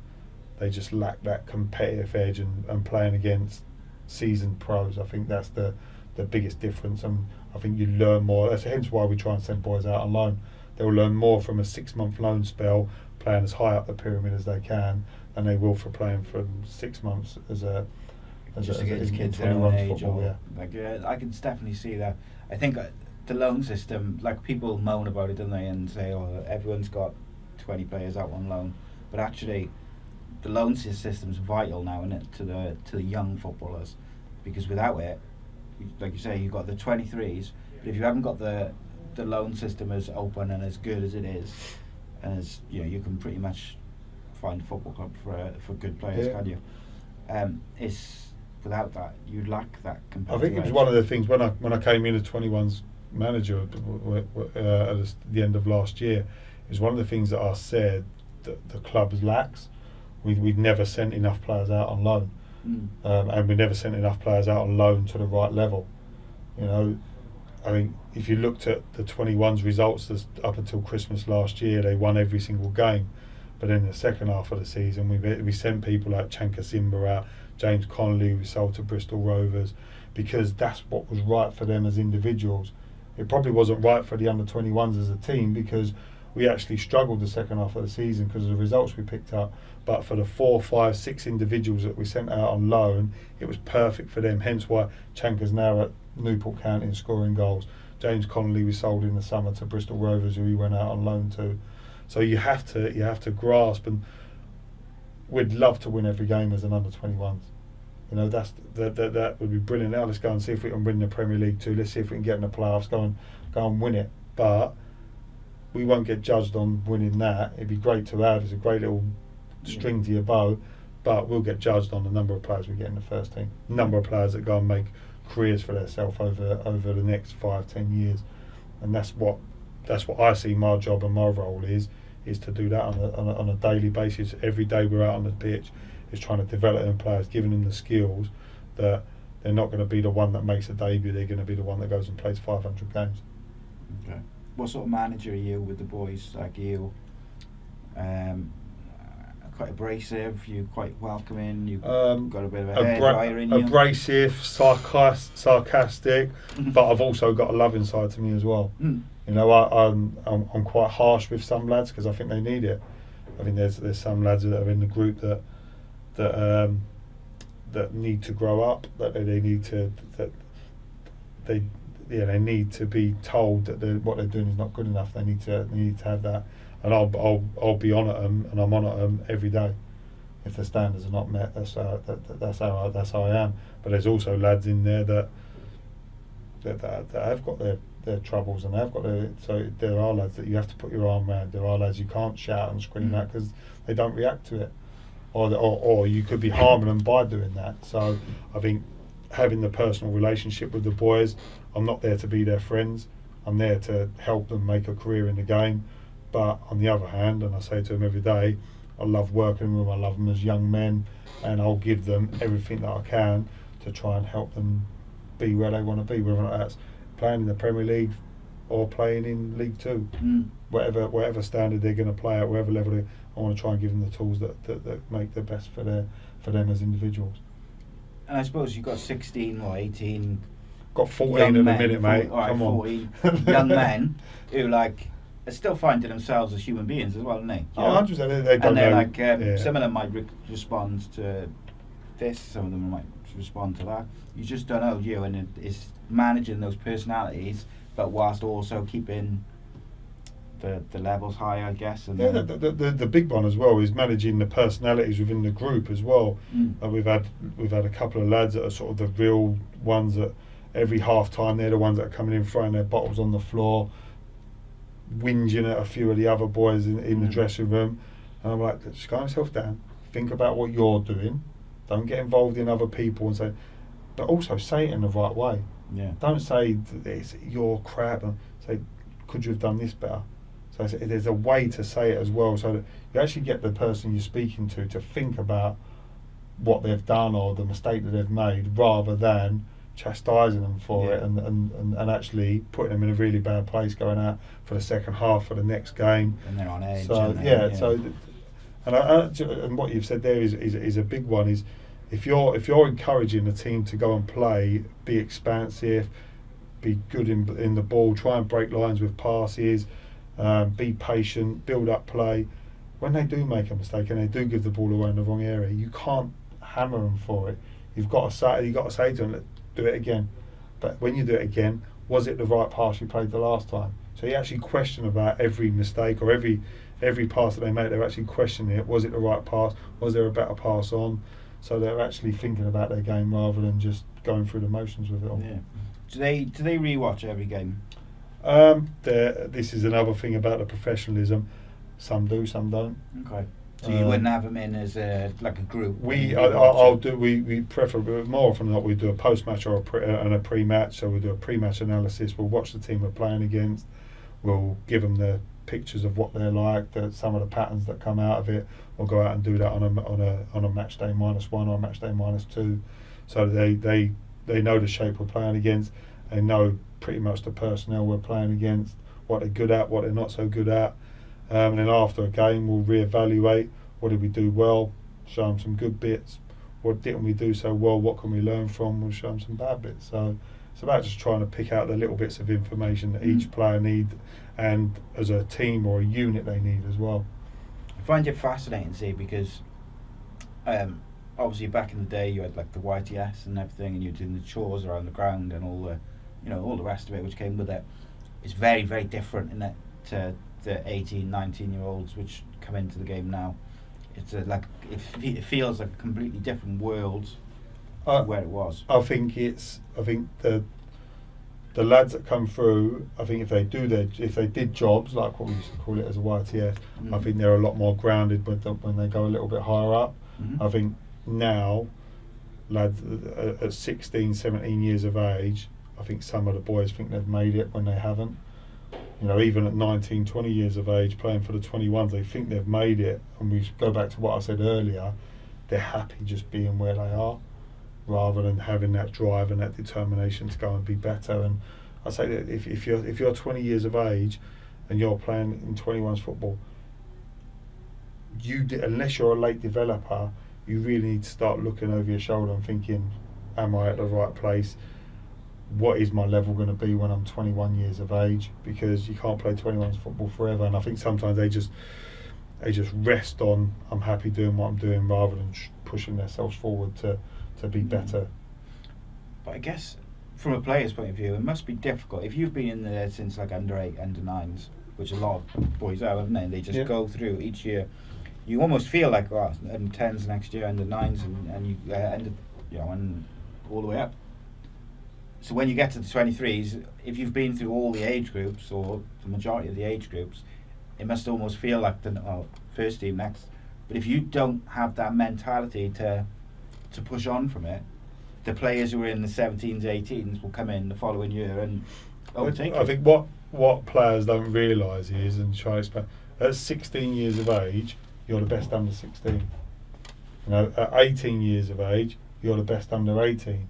they just lack that competitive edge and, and playing against seasoned pros. I think that's the the biggest difference, and I think you learn more. That's hence why we try and send boys out on loan. They'll learn more from a six month loan spell, playing as high up the pyramid as they can, than they will for playing from six months as a as just a, as a, against in kids their own 21 age. football. Or, Yeah. Like, yeah, I can definitely see that. I think uh, the loan system, like people moan about it, don't they, and say, "Oh, everyone's got twenty players out on loan," but actually, the loan sys- system's vital now, isn't it, to the to the young footballers, because without it, like you say, you've got the twenty threes, but if you haven't got the the loan system as open and as good as it is, and as you know, you can pretty much find a football club for uh, for good players, Yeah. can you? Um, it's without that you lack that I think it was one of the things when I when I came in as 21's manager uh, at the end of last year. It was one of the things that I said that the club lacks. We we'd never sent enough players out on loan, Mm. um, and we never sent enough players out on loan to the right level. You know, I mean, if you looked at the 21's results up until Christmas last year, they won every single game. But in the second half of the season, we we sent people like Chanka Zimba out, James Connolly, we sold to Bristol Rovers, because that's what was right for them as individuals. It probably wasn't right for the under 21s as a team because we actually struggled the second half of the season because of the results we picked up. But for the four, five, six individuals that we sent out on loan, it was perfect for them. Hence why Chanka's now at Newport County and scoring goals. James Connolly we sold in the summer to Bristol Rovers, who he went out on loan to. So you have to you have to grasp, and we'd love to win every game as an under 21s. You know that's that, that that would be brilliant. Now let's go and see if we can win the Premier League too. Let's see if we can get in the playoffs. Go and go and win it. But we won't get judged on winning that. It'd be great to have. It's a great little string to your bow. But we'll get judged on the number of players we get in the first team. Number of players that go and make careers for themselves over over the next five, ten years. And that's what that's what I see my job and my role is is to do that on a, on a, on a daily basis. Every day we're out on the pitch is trying to develop them players, giving them the skills that they're not going to be the one that makes a debut. They're going to be the one that goes and plays 500 games. Okay. What sort of manager are you with the boys? Like you, um, quite abrasive. You're quite welcoming. You Um, got a bit of a abra- in you. abrasive, sarcas- sarcastic, but I've also got a loving side to me as well. Mm. You know, I, I'm, I'm I'm quite harsh with some lads because I think they need it. I think there's there's some lads that are in the group that that um, that need to grow up. That they, they need to that they yeah they need to be told that they're, what they're doing is not good enough. They need to they need to have that, and I'll I'll I'll be on at them, and I'm on at them every day. If the standards are not met, that's how that, that, that's how I, that's how I am. But there's also lads in there that that, that, that have got their, their troubles and they've got their so there are lads that you have to put your arm around. There are lads you can't shout and scream Mm. at because they don't react to it, or, the, or or you could be harming them by doing that. So I think having the personal relationship with the boys, I'm not there to be their friends. I'm there to help them make a career in the game. But on the other hand, and I say to them every day, I love working with them. I love them as young men, and I'll give them everything that I can to try and help them be where they want to be, whether or not that's playing in the Premier League or playing in League Two, Mm. whatever whatever standard they're going to play at, whatever level. They, I want to try and give them the tools that, that, that make the best for their for them as individuals. And I suppose you've got 16 or 18 Got 14 young in a men, minute, 40 mate. all right, Come on. 14 young men who like are still finding themselves as human beings as well, aren't they? Oh, know? 100%. They, they and they're know. like um, yeah. some of them might re- respond to this, some of them might respond to that. You just don't know, you? And it, it's managing those personalities, but whilst also keeping the the levels high, I guess. And Yeah, the, the, the, the big one as well is managing the personalities within the group as well. Mm. Uh, we've had we've had a couple of lads that are sort of the real ones that every half time they're the ones that are coming in throwing their bottles on the floor, whinging at a few of the other boys in, in the Mm. dressing room. And I'm like, just calm yourself down, think about what you're doing, don't get involved in other people and say, but also say it in the right way. yeah. Don't say that it's your crap and say, could you have done this better? So there's a way to say it as well, so that you actually get the person you're speaking to to think about what they've done or the mistake that they've made, rather than chastising them for it and, and, and, and actually putting them in a really bad place going out for the second half for the next game. And they're on edge. So and yeah, so th- and I, and what you've said there is, is is a big one. Is if you're if you're encouraging the team to go and play, be expansive, be good in in the ball, try and break lines with passes, um, be patient, build up play. When they do make a mistake and they do give the ball away in the wrong area, you can't hammer them for it. You've got to say you've got to say to them, "Look, do it again. But when you do it again, was it the right pass you played the last time? So you actually question about every mistake or every every pass that they make. They're actually questioning it. Was it the right pass? Was there a better pass on? So they're actually thinking about their game rather than just going through the motions with it all. Yeah. Do they do they rewatch every game? Um, this is another thing about the professionalism. Some do, some don't. Okay. So you Um, wouldn't have them in as a like a group. We, I, I, rewatch I'll do. We, we prefer more often than not. We do a post match or a pre, uh, and a pre match. So we do a pre match analysis. We'll watch the team we're playing against. We'll give them the pictures of what they're like, the, some of the patterns that come out of it. We'll go out and do that on a on a on a match day minus one or a match day minus two, so they they they know the shape we're playing against. They know pretty much the personnel we're playing against, what they're good at, what they're not so good at. Um, and then after a game, we'll reevaluate what did we do well, show them some good bits, what didn't we do so well, what can we learn from, we'll show them some bad bits. So it's about just trying to pick out the little bits of information that each Mm. player need and as a team or a unit they need as well. I find it fascinating, to see, because um, obviously back in the day you had like the YTS and everything, and you're doing the chores around the ground and all the, you know, all the rest of it which came with it. It's very, very different in that to the 18, 19 year olds which come into the game now. It's a, like it, it feels like a completely different world Uh, where it was. I think it's. I think the the lads that come through. I think if they do their, if they did jobs like what we used to call it as a YTS, I Mm. think they're a lot more grounded when they, when they go a little bit higher up. Mhm. I think now, lads at 16, 17 years of age, I think some of the boys think they've made it when they haven't. You know, even at 19, 20 years of age, playing for the 21s, they think they've made it. And we go back to what I said earlier, they're happy just being where they are rather than having that drive and that determination to go and be better. And I say that if, if you're if you're 20 years of age and you're playing in 21s football, you unless you're a late developer, you really need to start looking over your shoulder and thinking, am I at the right place? What is my level going to be when I'm 21 years of age? Because you can't play 21s football forever, and I think sometimes they just they just rest on I'm happy doing what I'm doing rather than sh- pushing themselves forward to to be Mm. better. But I guess from a player's point of view, it must be difficult if you've been in there since like under eight, under nines, which a lot of boys have, haven't they? They just Yeah. go through each year. You almost feel like oh, under tens next year, under nines, and, and you uh, end, you know, and all the way up. So when you get to the twenty threes, if you've been through all the age groups or the majority of the age groups, it must almost feel like the oh, first team next. But if you don't have that mentality to to push on from it, the players who are in the 17s, 18s will come in the following year and overtake I you. think what what players don't realise is, and try to explain, at 16 years of age, you're the best under 16. You know, at 18 years of age, you're the best under 18.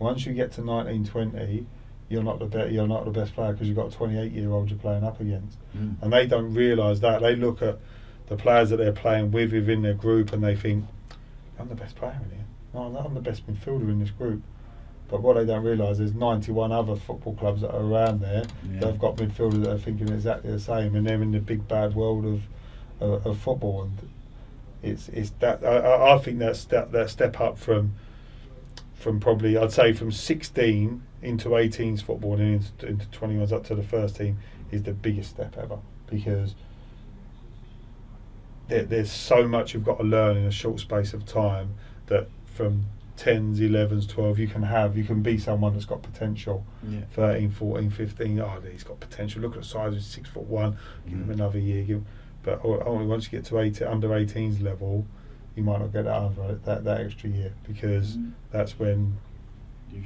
Once you get to 19, 20, you're not the be- you're not the best player because you've got a 28 year old you're playing up against, Mm. and they don't realise that. They look at the players that they're playing with within their group and they think, I'm the best player in here. No, I'm the best midfielder in this group. But what they don't realise is 91 other football clubs that are around there Yeah. that have got midfielders that are thinking exactly the same, and they're in the big bad world of of, of football. And it's it's that I- I, I think that step that step up from from probably I'd say from 16 into 18s football and into, into 21s up to the first team is the biggest step ever because there, there's so much you've got to learn in a short space of time that from 10s 11s 12 you can have you can be someone that's got potential Yeah. 13 14 15 oh he's got potential look at the size he's six foot one give him Mm. another year give but only once you get to 18 under 18s level you might not get that other that, that extra year because Mhm. that's when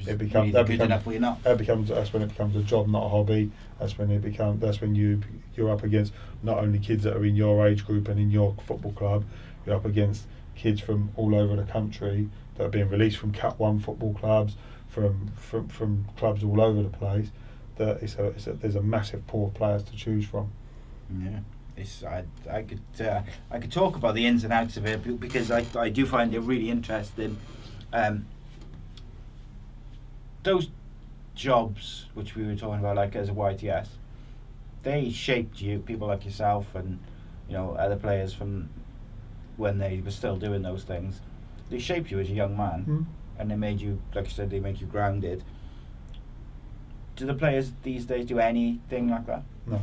it becomes that good becomes, enough or you're not. that becomes that's when it becomes a job, not a hobby. That's when it becomes that's when you you're up against not only kids that are in your age group and in your football club, you're up against kids from all over the country that are being released from Cat One football clubs, from from, from clubs all over the place. That it's a, it's a, there's a massive pool of players to choose from. Yeah, it's I I could uh, I could talk about the ins and outs of it because I I do find it really interesting. Um, those jobs which we were talking about, like as a YTS, they shaped you. People like yourself and you know other players from when they were still doing those things. They shaped you as a young man, Mm. and they made you, like you said, they make you grounded. Do the players these days do anything like that? No.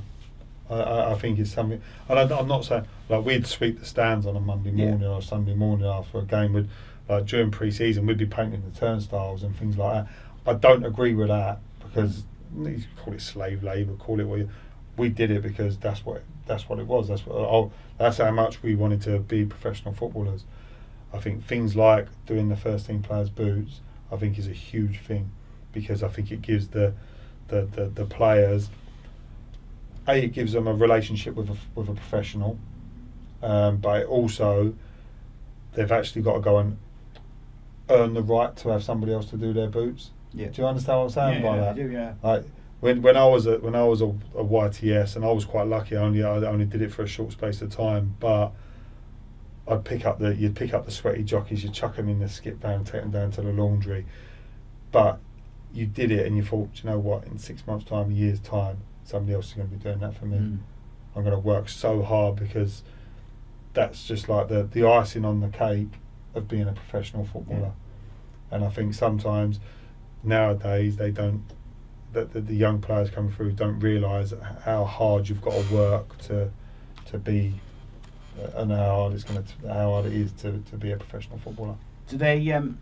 I, I, think it's something, and I, I'm not saying like we'd sweep the stands on a Monday Yeah. morning or Sunday morning after a game. Would like during pre-season we'd be painting the turnstiles and things like that. I don't agree with that because you call it slave labour, call it what you, we did it because that's what that's what it was. That's what oh, that's how much we wanted to be professional footballers. I think things like doing the first team players' boots, I think is a huge thing because I think it gives the the, the, the players a it gives them a relationship with a, with a professional, um, but also they've actually got to go and earn the right to have somebody else to do their boots. Yeah. Do you understand what I'm saying yeah, by yeah, that? I do, yeah. Like when when I was a when I was a, a YTS and I was quite lucky. I only I only did it for a short space of time, but I'd pick up the you'd pick up the sweaty jockeys, you'd chuck them in the skip van, take them down to the laundry, but you did it and you thought, "Do you know what? In six months' time, a year's time, somebody else is going to be doing that for me. Mm. I'm going to work so hard because that's just like the the icing on the cake of being a professional footballer. And I think sometimes nowadays they don't that the, the young players coming through don't realise how hard you've got to work to to be and how hard it's going to how hard it is to, to be a professional footballer. Do they um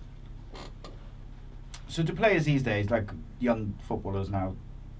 so do players these days, like young footballers now,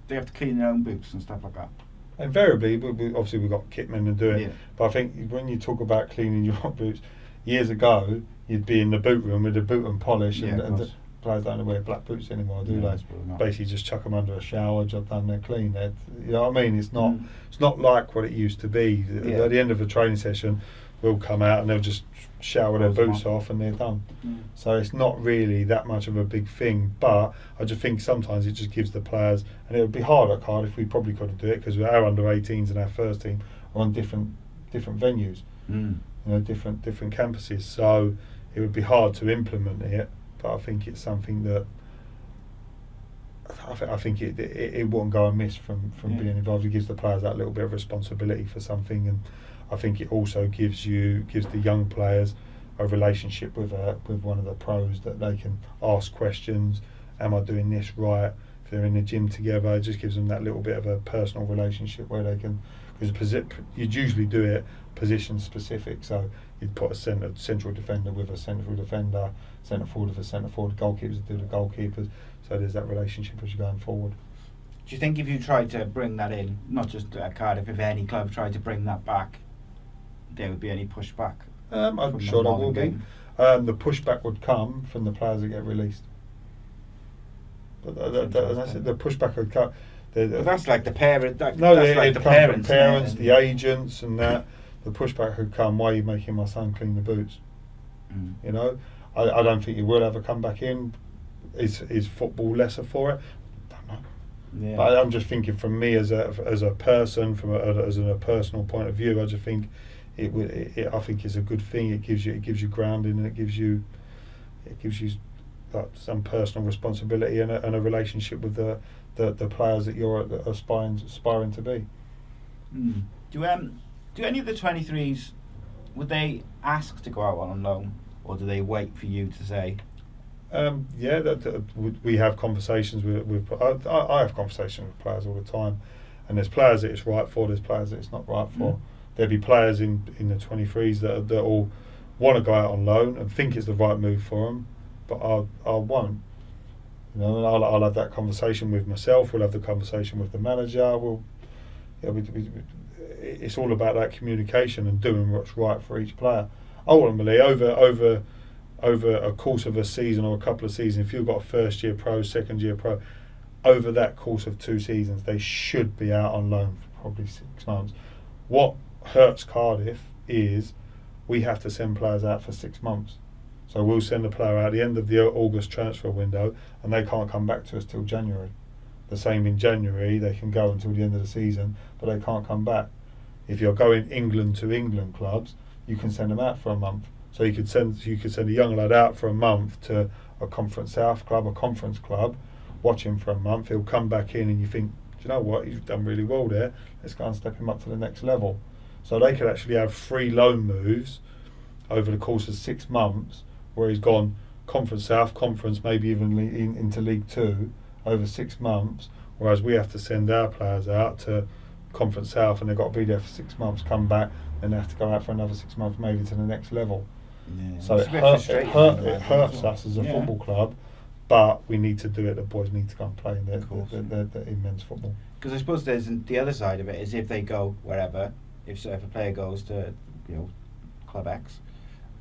they have to clean their own boots and stuff like that? Invariably, we, we, obviously we've got kitmen to do it. Yeah. But I think when you talk about cleaning your boots, years ago you'd be in the boot room with a boot and polish, Yeah, and, of and course. the players don't wear black boots anymore, do No, they? Basically, just chuck them under a shower, job done, they're clean. They're, you know what I mean? It's not Mm. it's not like what it used to be. Yeah. At the end of a training session, we'll come out and they'll just shower their boots off. off and they're done. Mm. So it's not really that much of a big thing, but I just think sometimes it just gives the players, and it would be hard at Cardiff. We probably couldn't do it because our under 18s and our first team are on different different venues, Mm. you know, different different campuses. So it would be hard to implement it, but I think it's something that I, th- I think it, it it wouldn't go amiss from from Yeah. being involved. It gives the players that little bit of responsibility for something, and I think it also gives you gives the young players a relationship with a with one of the pros that they can ask questions. Am I doing this right? If they're in the gym together, it just gives them that little bit of a personal relationship where they can because you'd usually do it position specific. So you'd put a centre, central defender with a central defender, centre forward with a centre forward, goalkeepers do the goalkeepers. So there's that relationship as you're going forward. Do you think if you tried to bring that in, not just at Cardiff, if any club tried to bring that back, there would be any pushback? Um, I'm sure there will be. Um, the pushback would come from the players that get released. But that's it, the pushback would come. The, the, that's like the parent. That, no, that's it, like the parents. parents, the agents, and that. The pushback would come. Why are you making my son clean the boots? Mm. You know, I, I don't think he will ever come back in. is is football lesser for it? Yeah. But I'm just thinking from me as a as a person, from a, as a personal point of view, I just think it, would- it, it I think it's a good thing. It gives you it gives you grounding and it gives you it gives you like some personal responsibility and a, and a relationship with the, the, the players that you're aspiring aspiring to be. Mm. Do um do any of the twenty threes would they ask to go out on loan or do they wait for you to say Um, yeah, that, that we- have conversations with. with I, I I have conversations with players all the time, and there's players that it's right for. There's players that it's not right for. Mm. There'll be players in in the 23s that that all want to go out on loan and think it's the right move for them, but I I won't. You know, and I'll, I'll have that conversation with myself. We'll have the conversation with the manager. We'll, we, we- it's all about that communication and doing what's right for each player. Ultimately, over over over a course of a season or a couple of seasons, if you've got a first year pro, second year pro, over that course of two seasons, they should be out on loan for probably six months. What hurts Cardiff is we have to send players out for six months. So we'll send a player out at the end of the August transfer window and they can't come back to us till January. The same in January, they can go until the end of the season, but they can't come back. If you're going England to England clubs, you can send them out for a month. So you could send you could send a young lad out for a month to a Conference South club, a conference club, watch him for a month. He'll come back in, and you think, do you know what? He's done really well there. Let's go and step him up to the next level. So they could actually have three loan moves over the course of six months, where he's gone Conference South, Conference, maybe even in, into League Two over six months. Whereas we have to send our players out to Conference South, and they've got to be there for six months, come back, then they have to go out for another six months, maybe to the next level. yeah, So it, hurt, it, hurt, it hurts well. us as a Yeah. football club, but we need to do it. The boys need to go and play in the, Of course. the, the, the, in men's football. Because I suppose there's the other side of it is if they go wherever, if so if a player goes to you know club X,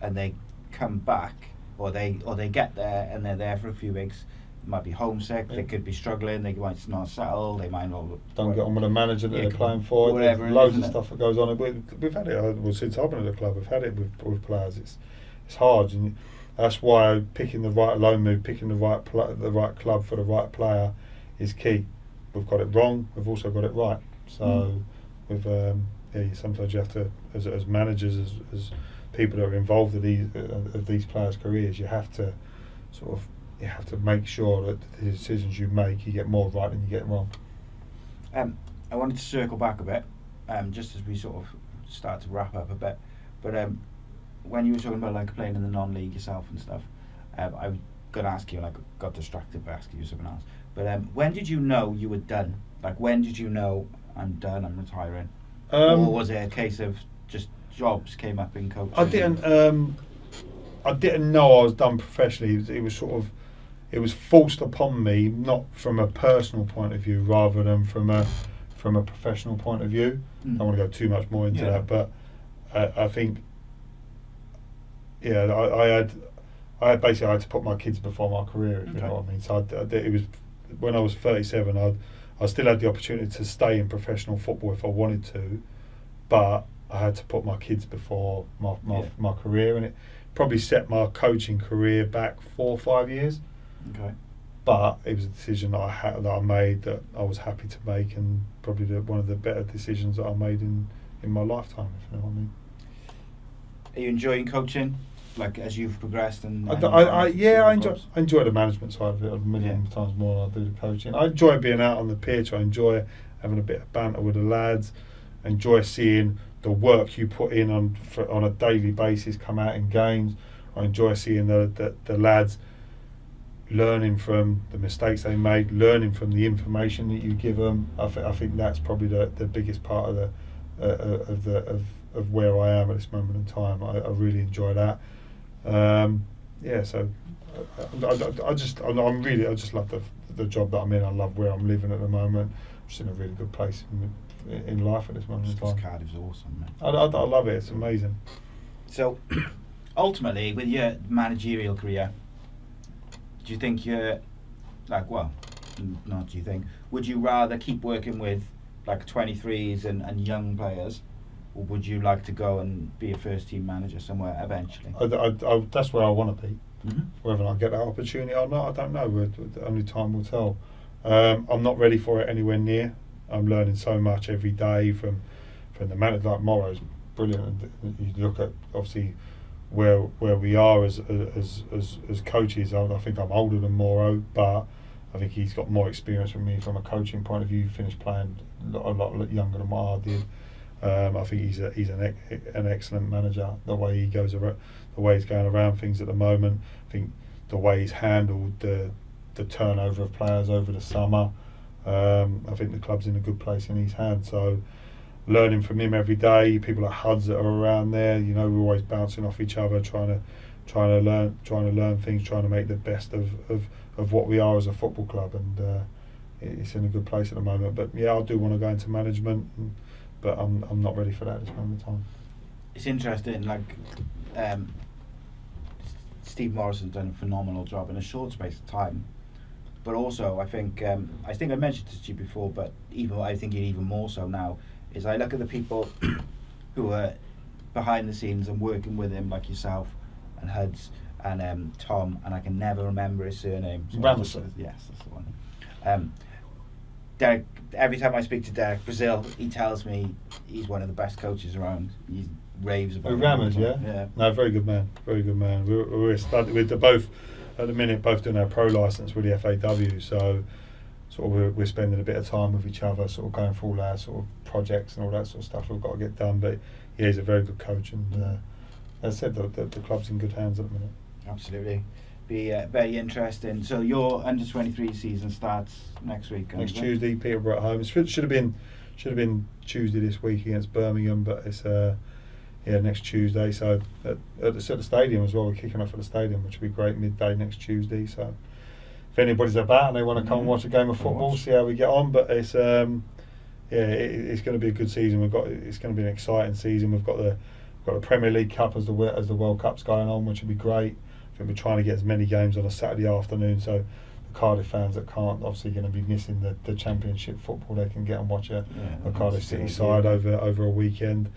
and they come back or they or they get there and they're there for a few weeks, they might be homesick, they could be struggling, they might not settle, they might not Don't get on with the manager that Yeah, they're playing for. whatever There's loads of it? stuff that goes on. We, we've had it uh, well, since I've been at the club. We've had it with, with players. It's it's hard, and that's why picking the right loan move, picking the right pl- the right club for the right player, is key. We've got it wrong. We've also got it right. So, Mm. with um, sometimes you have to, as, as managers, as, as people that are involved in these uh, of these players' careers, you have to sort of you have to make sure that the decisions you make you get more right than you get wrong. Um, I wanted to circle back a bit, um, just as we sort of start to wrap up a bit. But um, when you were talking about like playing in the non-league yourself and stuff, um, I was going to ask you, I got distracted by asking you something else. But um, when did you know you were done? Like when did you know I'm done? I'm retiring. Um, or was it a case of just jobs came up in coaching? I didn't. Um, I didn't know I was done professionally. It was, it was sort of, it was forced upon me, not from a personal point of view, rather than from a, from a professional point of view. Mm. I don't want to go too much more into Yeah. that, but I, I think, yeah, I, I had, I had basically I had to put my kids before my career, if you know what I mean. So I, I it was when I was thirty-seven. I, I still had the opportunity to stay in professional football if I wanted to, but I had to put my kids before my my, Yeah. my career, and it probably set my coaching career back four or five years. Okay. But it was a decision that I had that I made that I was happy to make, and probably the, one of the better decisions that I made in in my lifetime. If you know what I mean. Are you enjoying coaching? Like as you've progressed and, and I, I, to yeah, I enjoy. I enjoy the management side of it a million Yeah. times more than I do the coaching. I enjoy being out on the pitch. I enjoy having a bit of banter with the lads. Enjoy seeing the work you put in on for, on a daily basis come out in games. I enjoy seeing the, the, the lads learning from the mistakes they made, learning from the information that you give them. I, th- I think that's probably the, the biggest part of the uh, uh, of the of, of where I am at this moment in time. I, I really enjoy that. Um, yeah, so I, I, I- I just I'm, I'm really I just love the the job that I'm in. I love where I'm living at the moment. I'm just in a really good place in, in life at this moment Because. Cardiff's awesome, man. I, I, I love it. It's amazing. So, ultimately, with your managerial career, do you think you're like, well, not do you think, would you rather keep working with like 23s and, and young players, or would you like to go and be a first team manager somewhere eventually? I, I, I, that's where I want to be. Mhm. Whether I get that opportunity or not, I don't know. We're- we're- Only time will tell. Um, I'm not ready for it anywhere near. I'm learning so much every day from from the manager like Morrow's brilliant. And You look at obviously where where we are as as as, as coaches. I, I think I'm older than Morrow, but I think he's got more experience than me from a coaching point of view. He finished playing a lot, a lot younger than what I did. Um, I think he's a, he's an an excellent manager. The way he goes around, the way he's going around things at the moment. I think the way he's handled the the turnover of players over the summer. Um, I think the club's in a good place in his hands. So learning from him every day. People like Huds that are around there. You know, we're always bouncing off each other, trying to trying to learn trying to learn things, trying to make the best of, of, of what we are as a football club. And uh, it's in a good place at the moment. But yeah, I do want to go into management, and, but I'm I'm not ready for that at this moment in time. It's interesting, like um, S- Steve Morison's done a phenomenal job in a short space of time. But also, I think um, I think I mentioned this to you before, but even I think even more so now is I look at the people who are behind the scenes and working with him, like yourself and Huds and um, Tom, and I can never remember his surname. so I'll Ramsey. Yes, that's the one. Um, Derek, every time I speak to Derek Brazil, he tells me he's one of the best coaches around. He raves about. Oh. Rammers, yeah, Yeah. No, very good man, very good man. We're we're stud- we're both at the minute both doing our pro license with the FAW, so sort of we're, we're spending a bit of time with each other, sort of going through all our sort of projects and all that sort of stuff we've got to get done. But yeah, he's a very good coach, and uh, as I said, the, the, the club's in good hands at the minute. Absolutely. Be uh, very interesting. So your under twenty three season starts next week. Next it? Tuesday, Peterborough at home. It should, should have been should have been Tuesday this week against Birmingham, but it's uh, yeah next Tuesday. So at, at, the, at the stadium as well. We're kicking off at the stadium, which will be great midday next Tuesday. So if anybody's about and they want to come and watch a game of football, see how we get on. But it's um, yeah, it, it's going to be a good season. We've got it's going to be an exciting season. We've got the we've got the Premier League Cup as the as the World Cup's going on, which will be great. I think we're trying to get as many games on a Saturday afternoon, so the Cardiff fans that can't obviously going to be missing the, the Championship football, they can get and watch a, Yeah, a Cardiff City side idea. over over a weekend.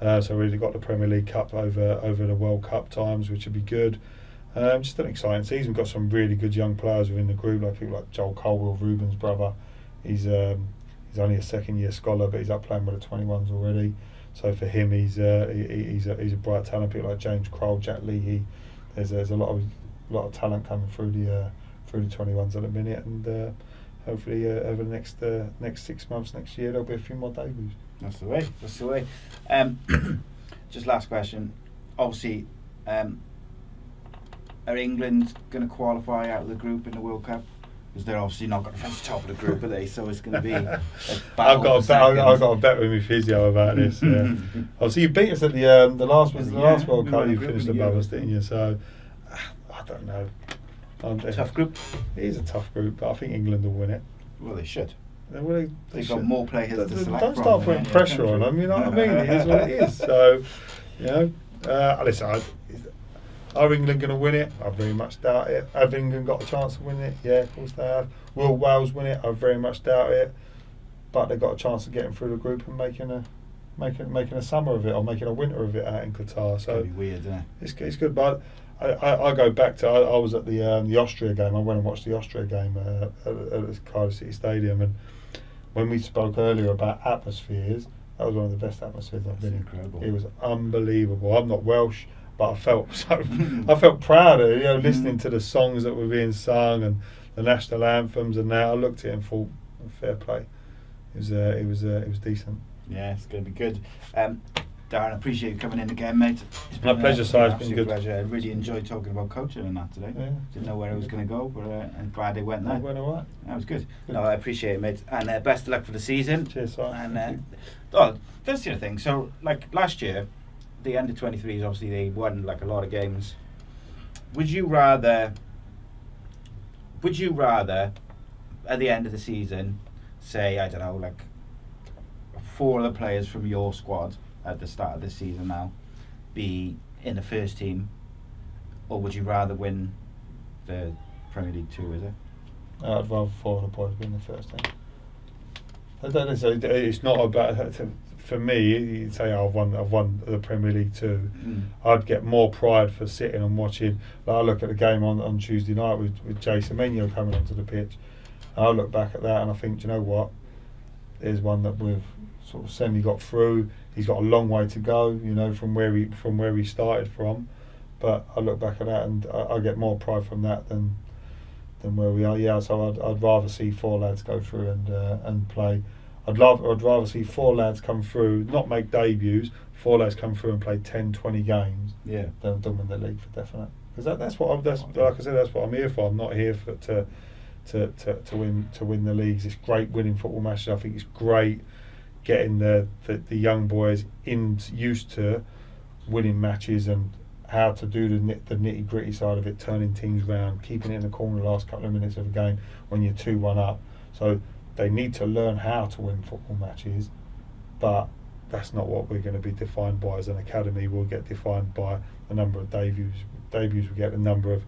Uh, so we've really got the Premier League Cup over over the World Cup times, which would be good. Um, just an exciting season. We've got some really good young players within the group, like people like Joel Colwill, Rubin's brother. He's um, he's only a second year scholar, but he's up playing with the 21s already. So for him, he's uh, he, he- he's a he's a bright talent. People like James Kroll, Jack Leahy. There's there's a lot of lot of talent coming through the uh, through the 21s at the minute, and uh, hopefully uh, over the next uh, next six months, next year, there'll be a few more debuts. That's the way. That's the way. Um, just last question. Obviously, um, are England going to qualify out of the group in the World Cup? Because they're obviously not going to finish top of the group, are they? So it's going to be. A I've got a bet, I've, I've got a bet with my physio about this. Yeah. Obviously, you beat us at the um, the last was the Yeah, last World Cup. You finished the above Euros, us, didn't you? So I don't know. I'm- Tough group. It is a tough group, but I think England will win it. Well, they should. They, well, they, they They've got more players Don't- to don't select from start putting any pressure other on them. You know what I mean? It is what it is. So, you know, uh, listen. I, are England going to win it? I very much doubt it. Have England got a chance to win it? Yeah, of course they have. Will Wales win it? I very much doubt it. But they've got a chance of getting through the group and making a making making a summer of it or making a winter of it out in Qatar. It's So be weird, it? it's, it's good, but I, I, I go back to I, I was at the um, the Austria game. I went and watched the Austria game uh, at, at the Cardiff City Stadium, and when we spoke earlier about atmospheres, that was one of the best atmospheres I've That's been incredible. in. It was unbelievable. I'm not Welsh, but I felt so I felt proud of you know listening Mm. to the songs that were being sung and the national anthems, and now I looked at it and thought, fair play. It was uh, it was uh, it was decent. Yeah, it's going to be good. Um, Darren, I appreciate you coming in again, mate. It's My been, a pleasure, uh, Si. It's an been good. pleasure. I really enjoyed talking about coaching and that today. Yeah. Didn't know where it was going to go, but uh, I'm glad it went there. That went all right. That was good. Good. No, I appreciate it, mate. And uh, best of luck for the season. Cheers, Si. And uh, oh, that's the other thing. So, like last year, the under 23s obviously they won like a lot of games. Would you rather? Would you rather, at the end of the season, say I don't know, like four of the players from your squad at the start of the season now, be in the first team, or would you rather win the Premier League two? Is it? I'd rather four of the boys be in the first team. I don't know. It's not about for me. You say I've won, I've won the Premier League two. Mm. I'd get more pride for sitting and watching. Like I look at the game on, on Tuesday night with, with Jason Menio coming onto the pitch. And I look back at that and I think, you know what? There's one that we've sort of semi got through. He's got a long way to go, you know, from where he from where he started from. But I look back at that and I, I get more pride from that than than where we are. Yeah, so I'd, I'd rather see four lads go through and uh, and play. I'd love I'd rather see four lads come through, not make debuts. Four lads come through and play 10, 20 games Yeah. than, than win the league for definite. Because that, that's what I'm, that's like I said, that's what I'm here for. I'm not here for to to, to, to win to win the leagues. It's great winning football matches. I think it's great getting the, the, the young boys in used to winning matches and how to do the nit, the nitty gritty side of it, turning teams round, keeping it in the corner the last couple of minutes of a game when you're two one up. So they need to learn how to win football matches, but that's not what we're going to be defined by as an academy. We'll get defined by the number of debuts. Debuts we get, the number of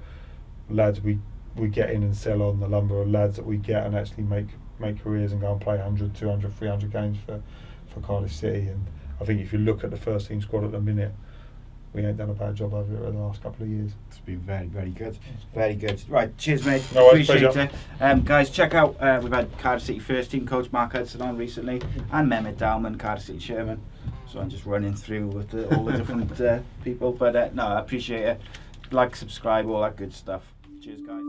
lads we we get in and sell on, the number of lads that we get and actually make make careers and go and play 100, 200, 300 games for for Cardiff City. And I think if you look at the first team squad at the minute, we ain't done a bad job over it in the last couple of years. It's been very, very good. Very good. Right, cheers, mate. No Appreciate it. Um, guys, check out, uh, we've had Cardiff City first team coach Mark Hudson on recently mm. and Mehmet Dalman, Cardiff City chairman. So I'm just running through with the, all the different uh, people. But uh, no, I appreciate it. Like, subscribe, all that good stuff. Cheers, guys.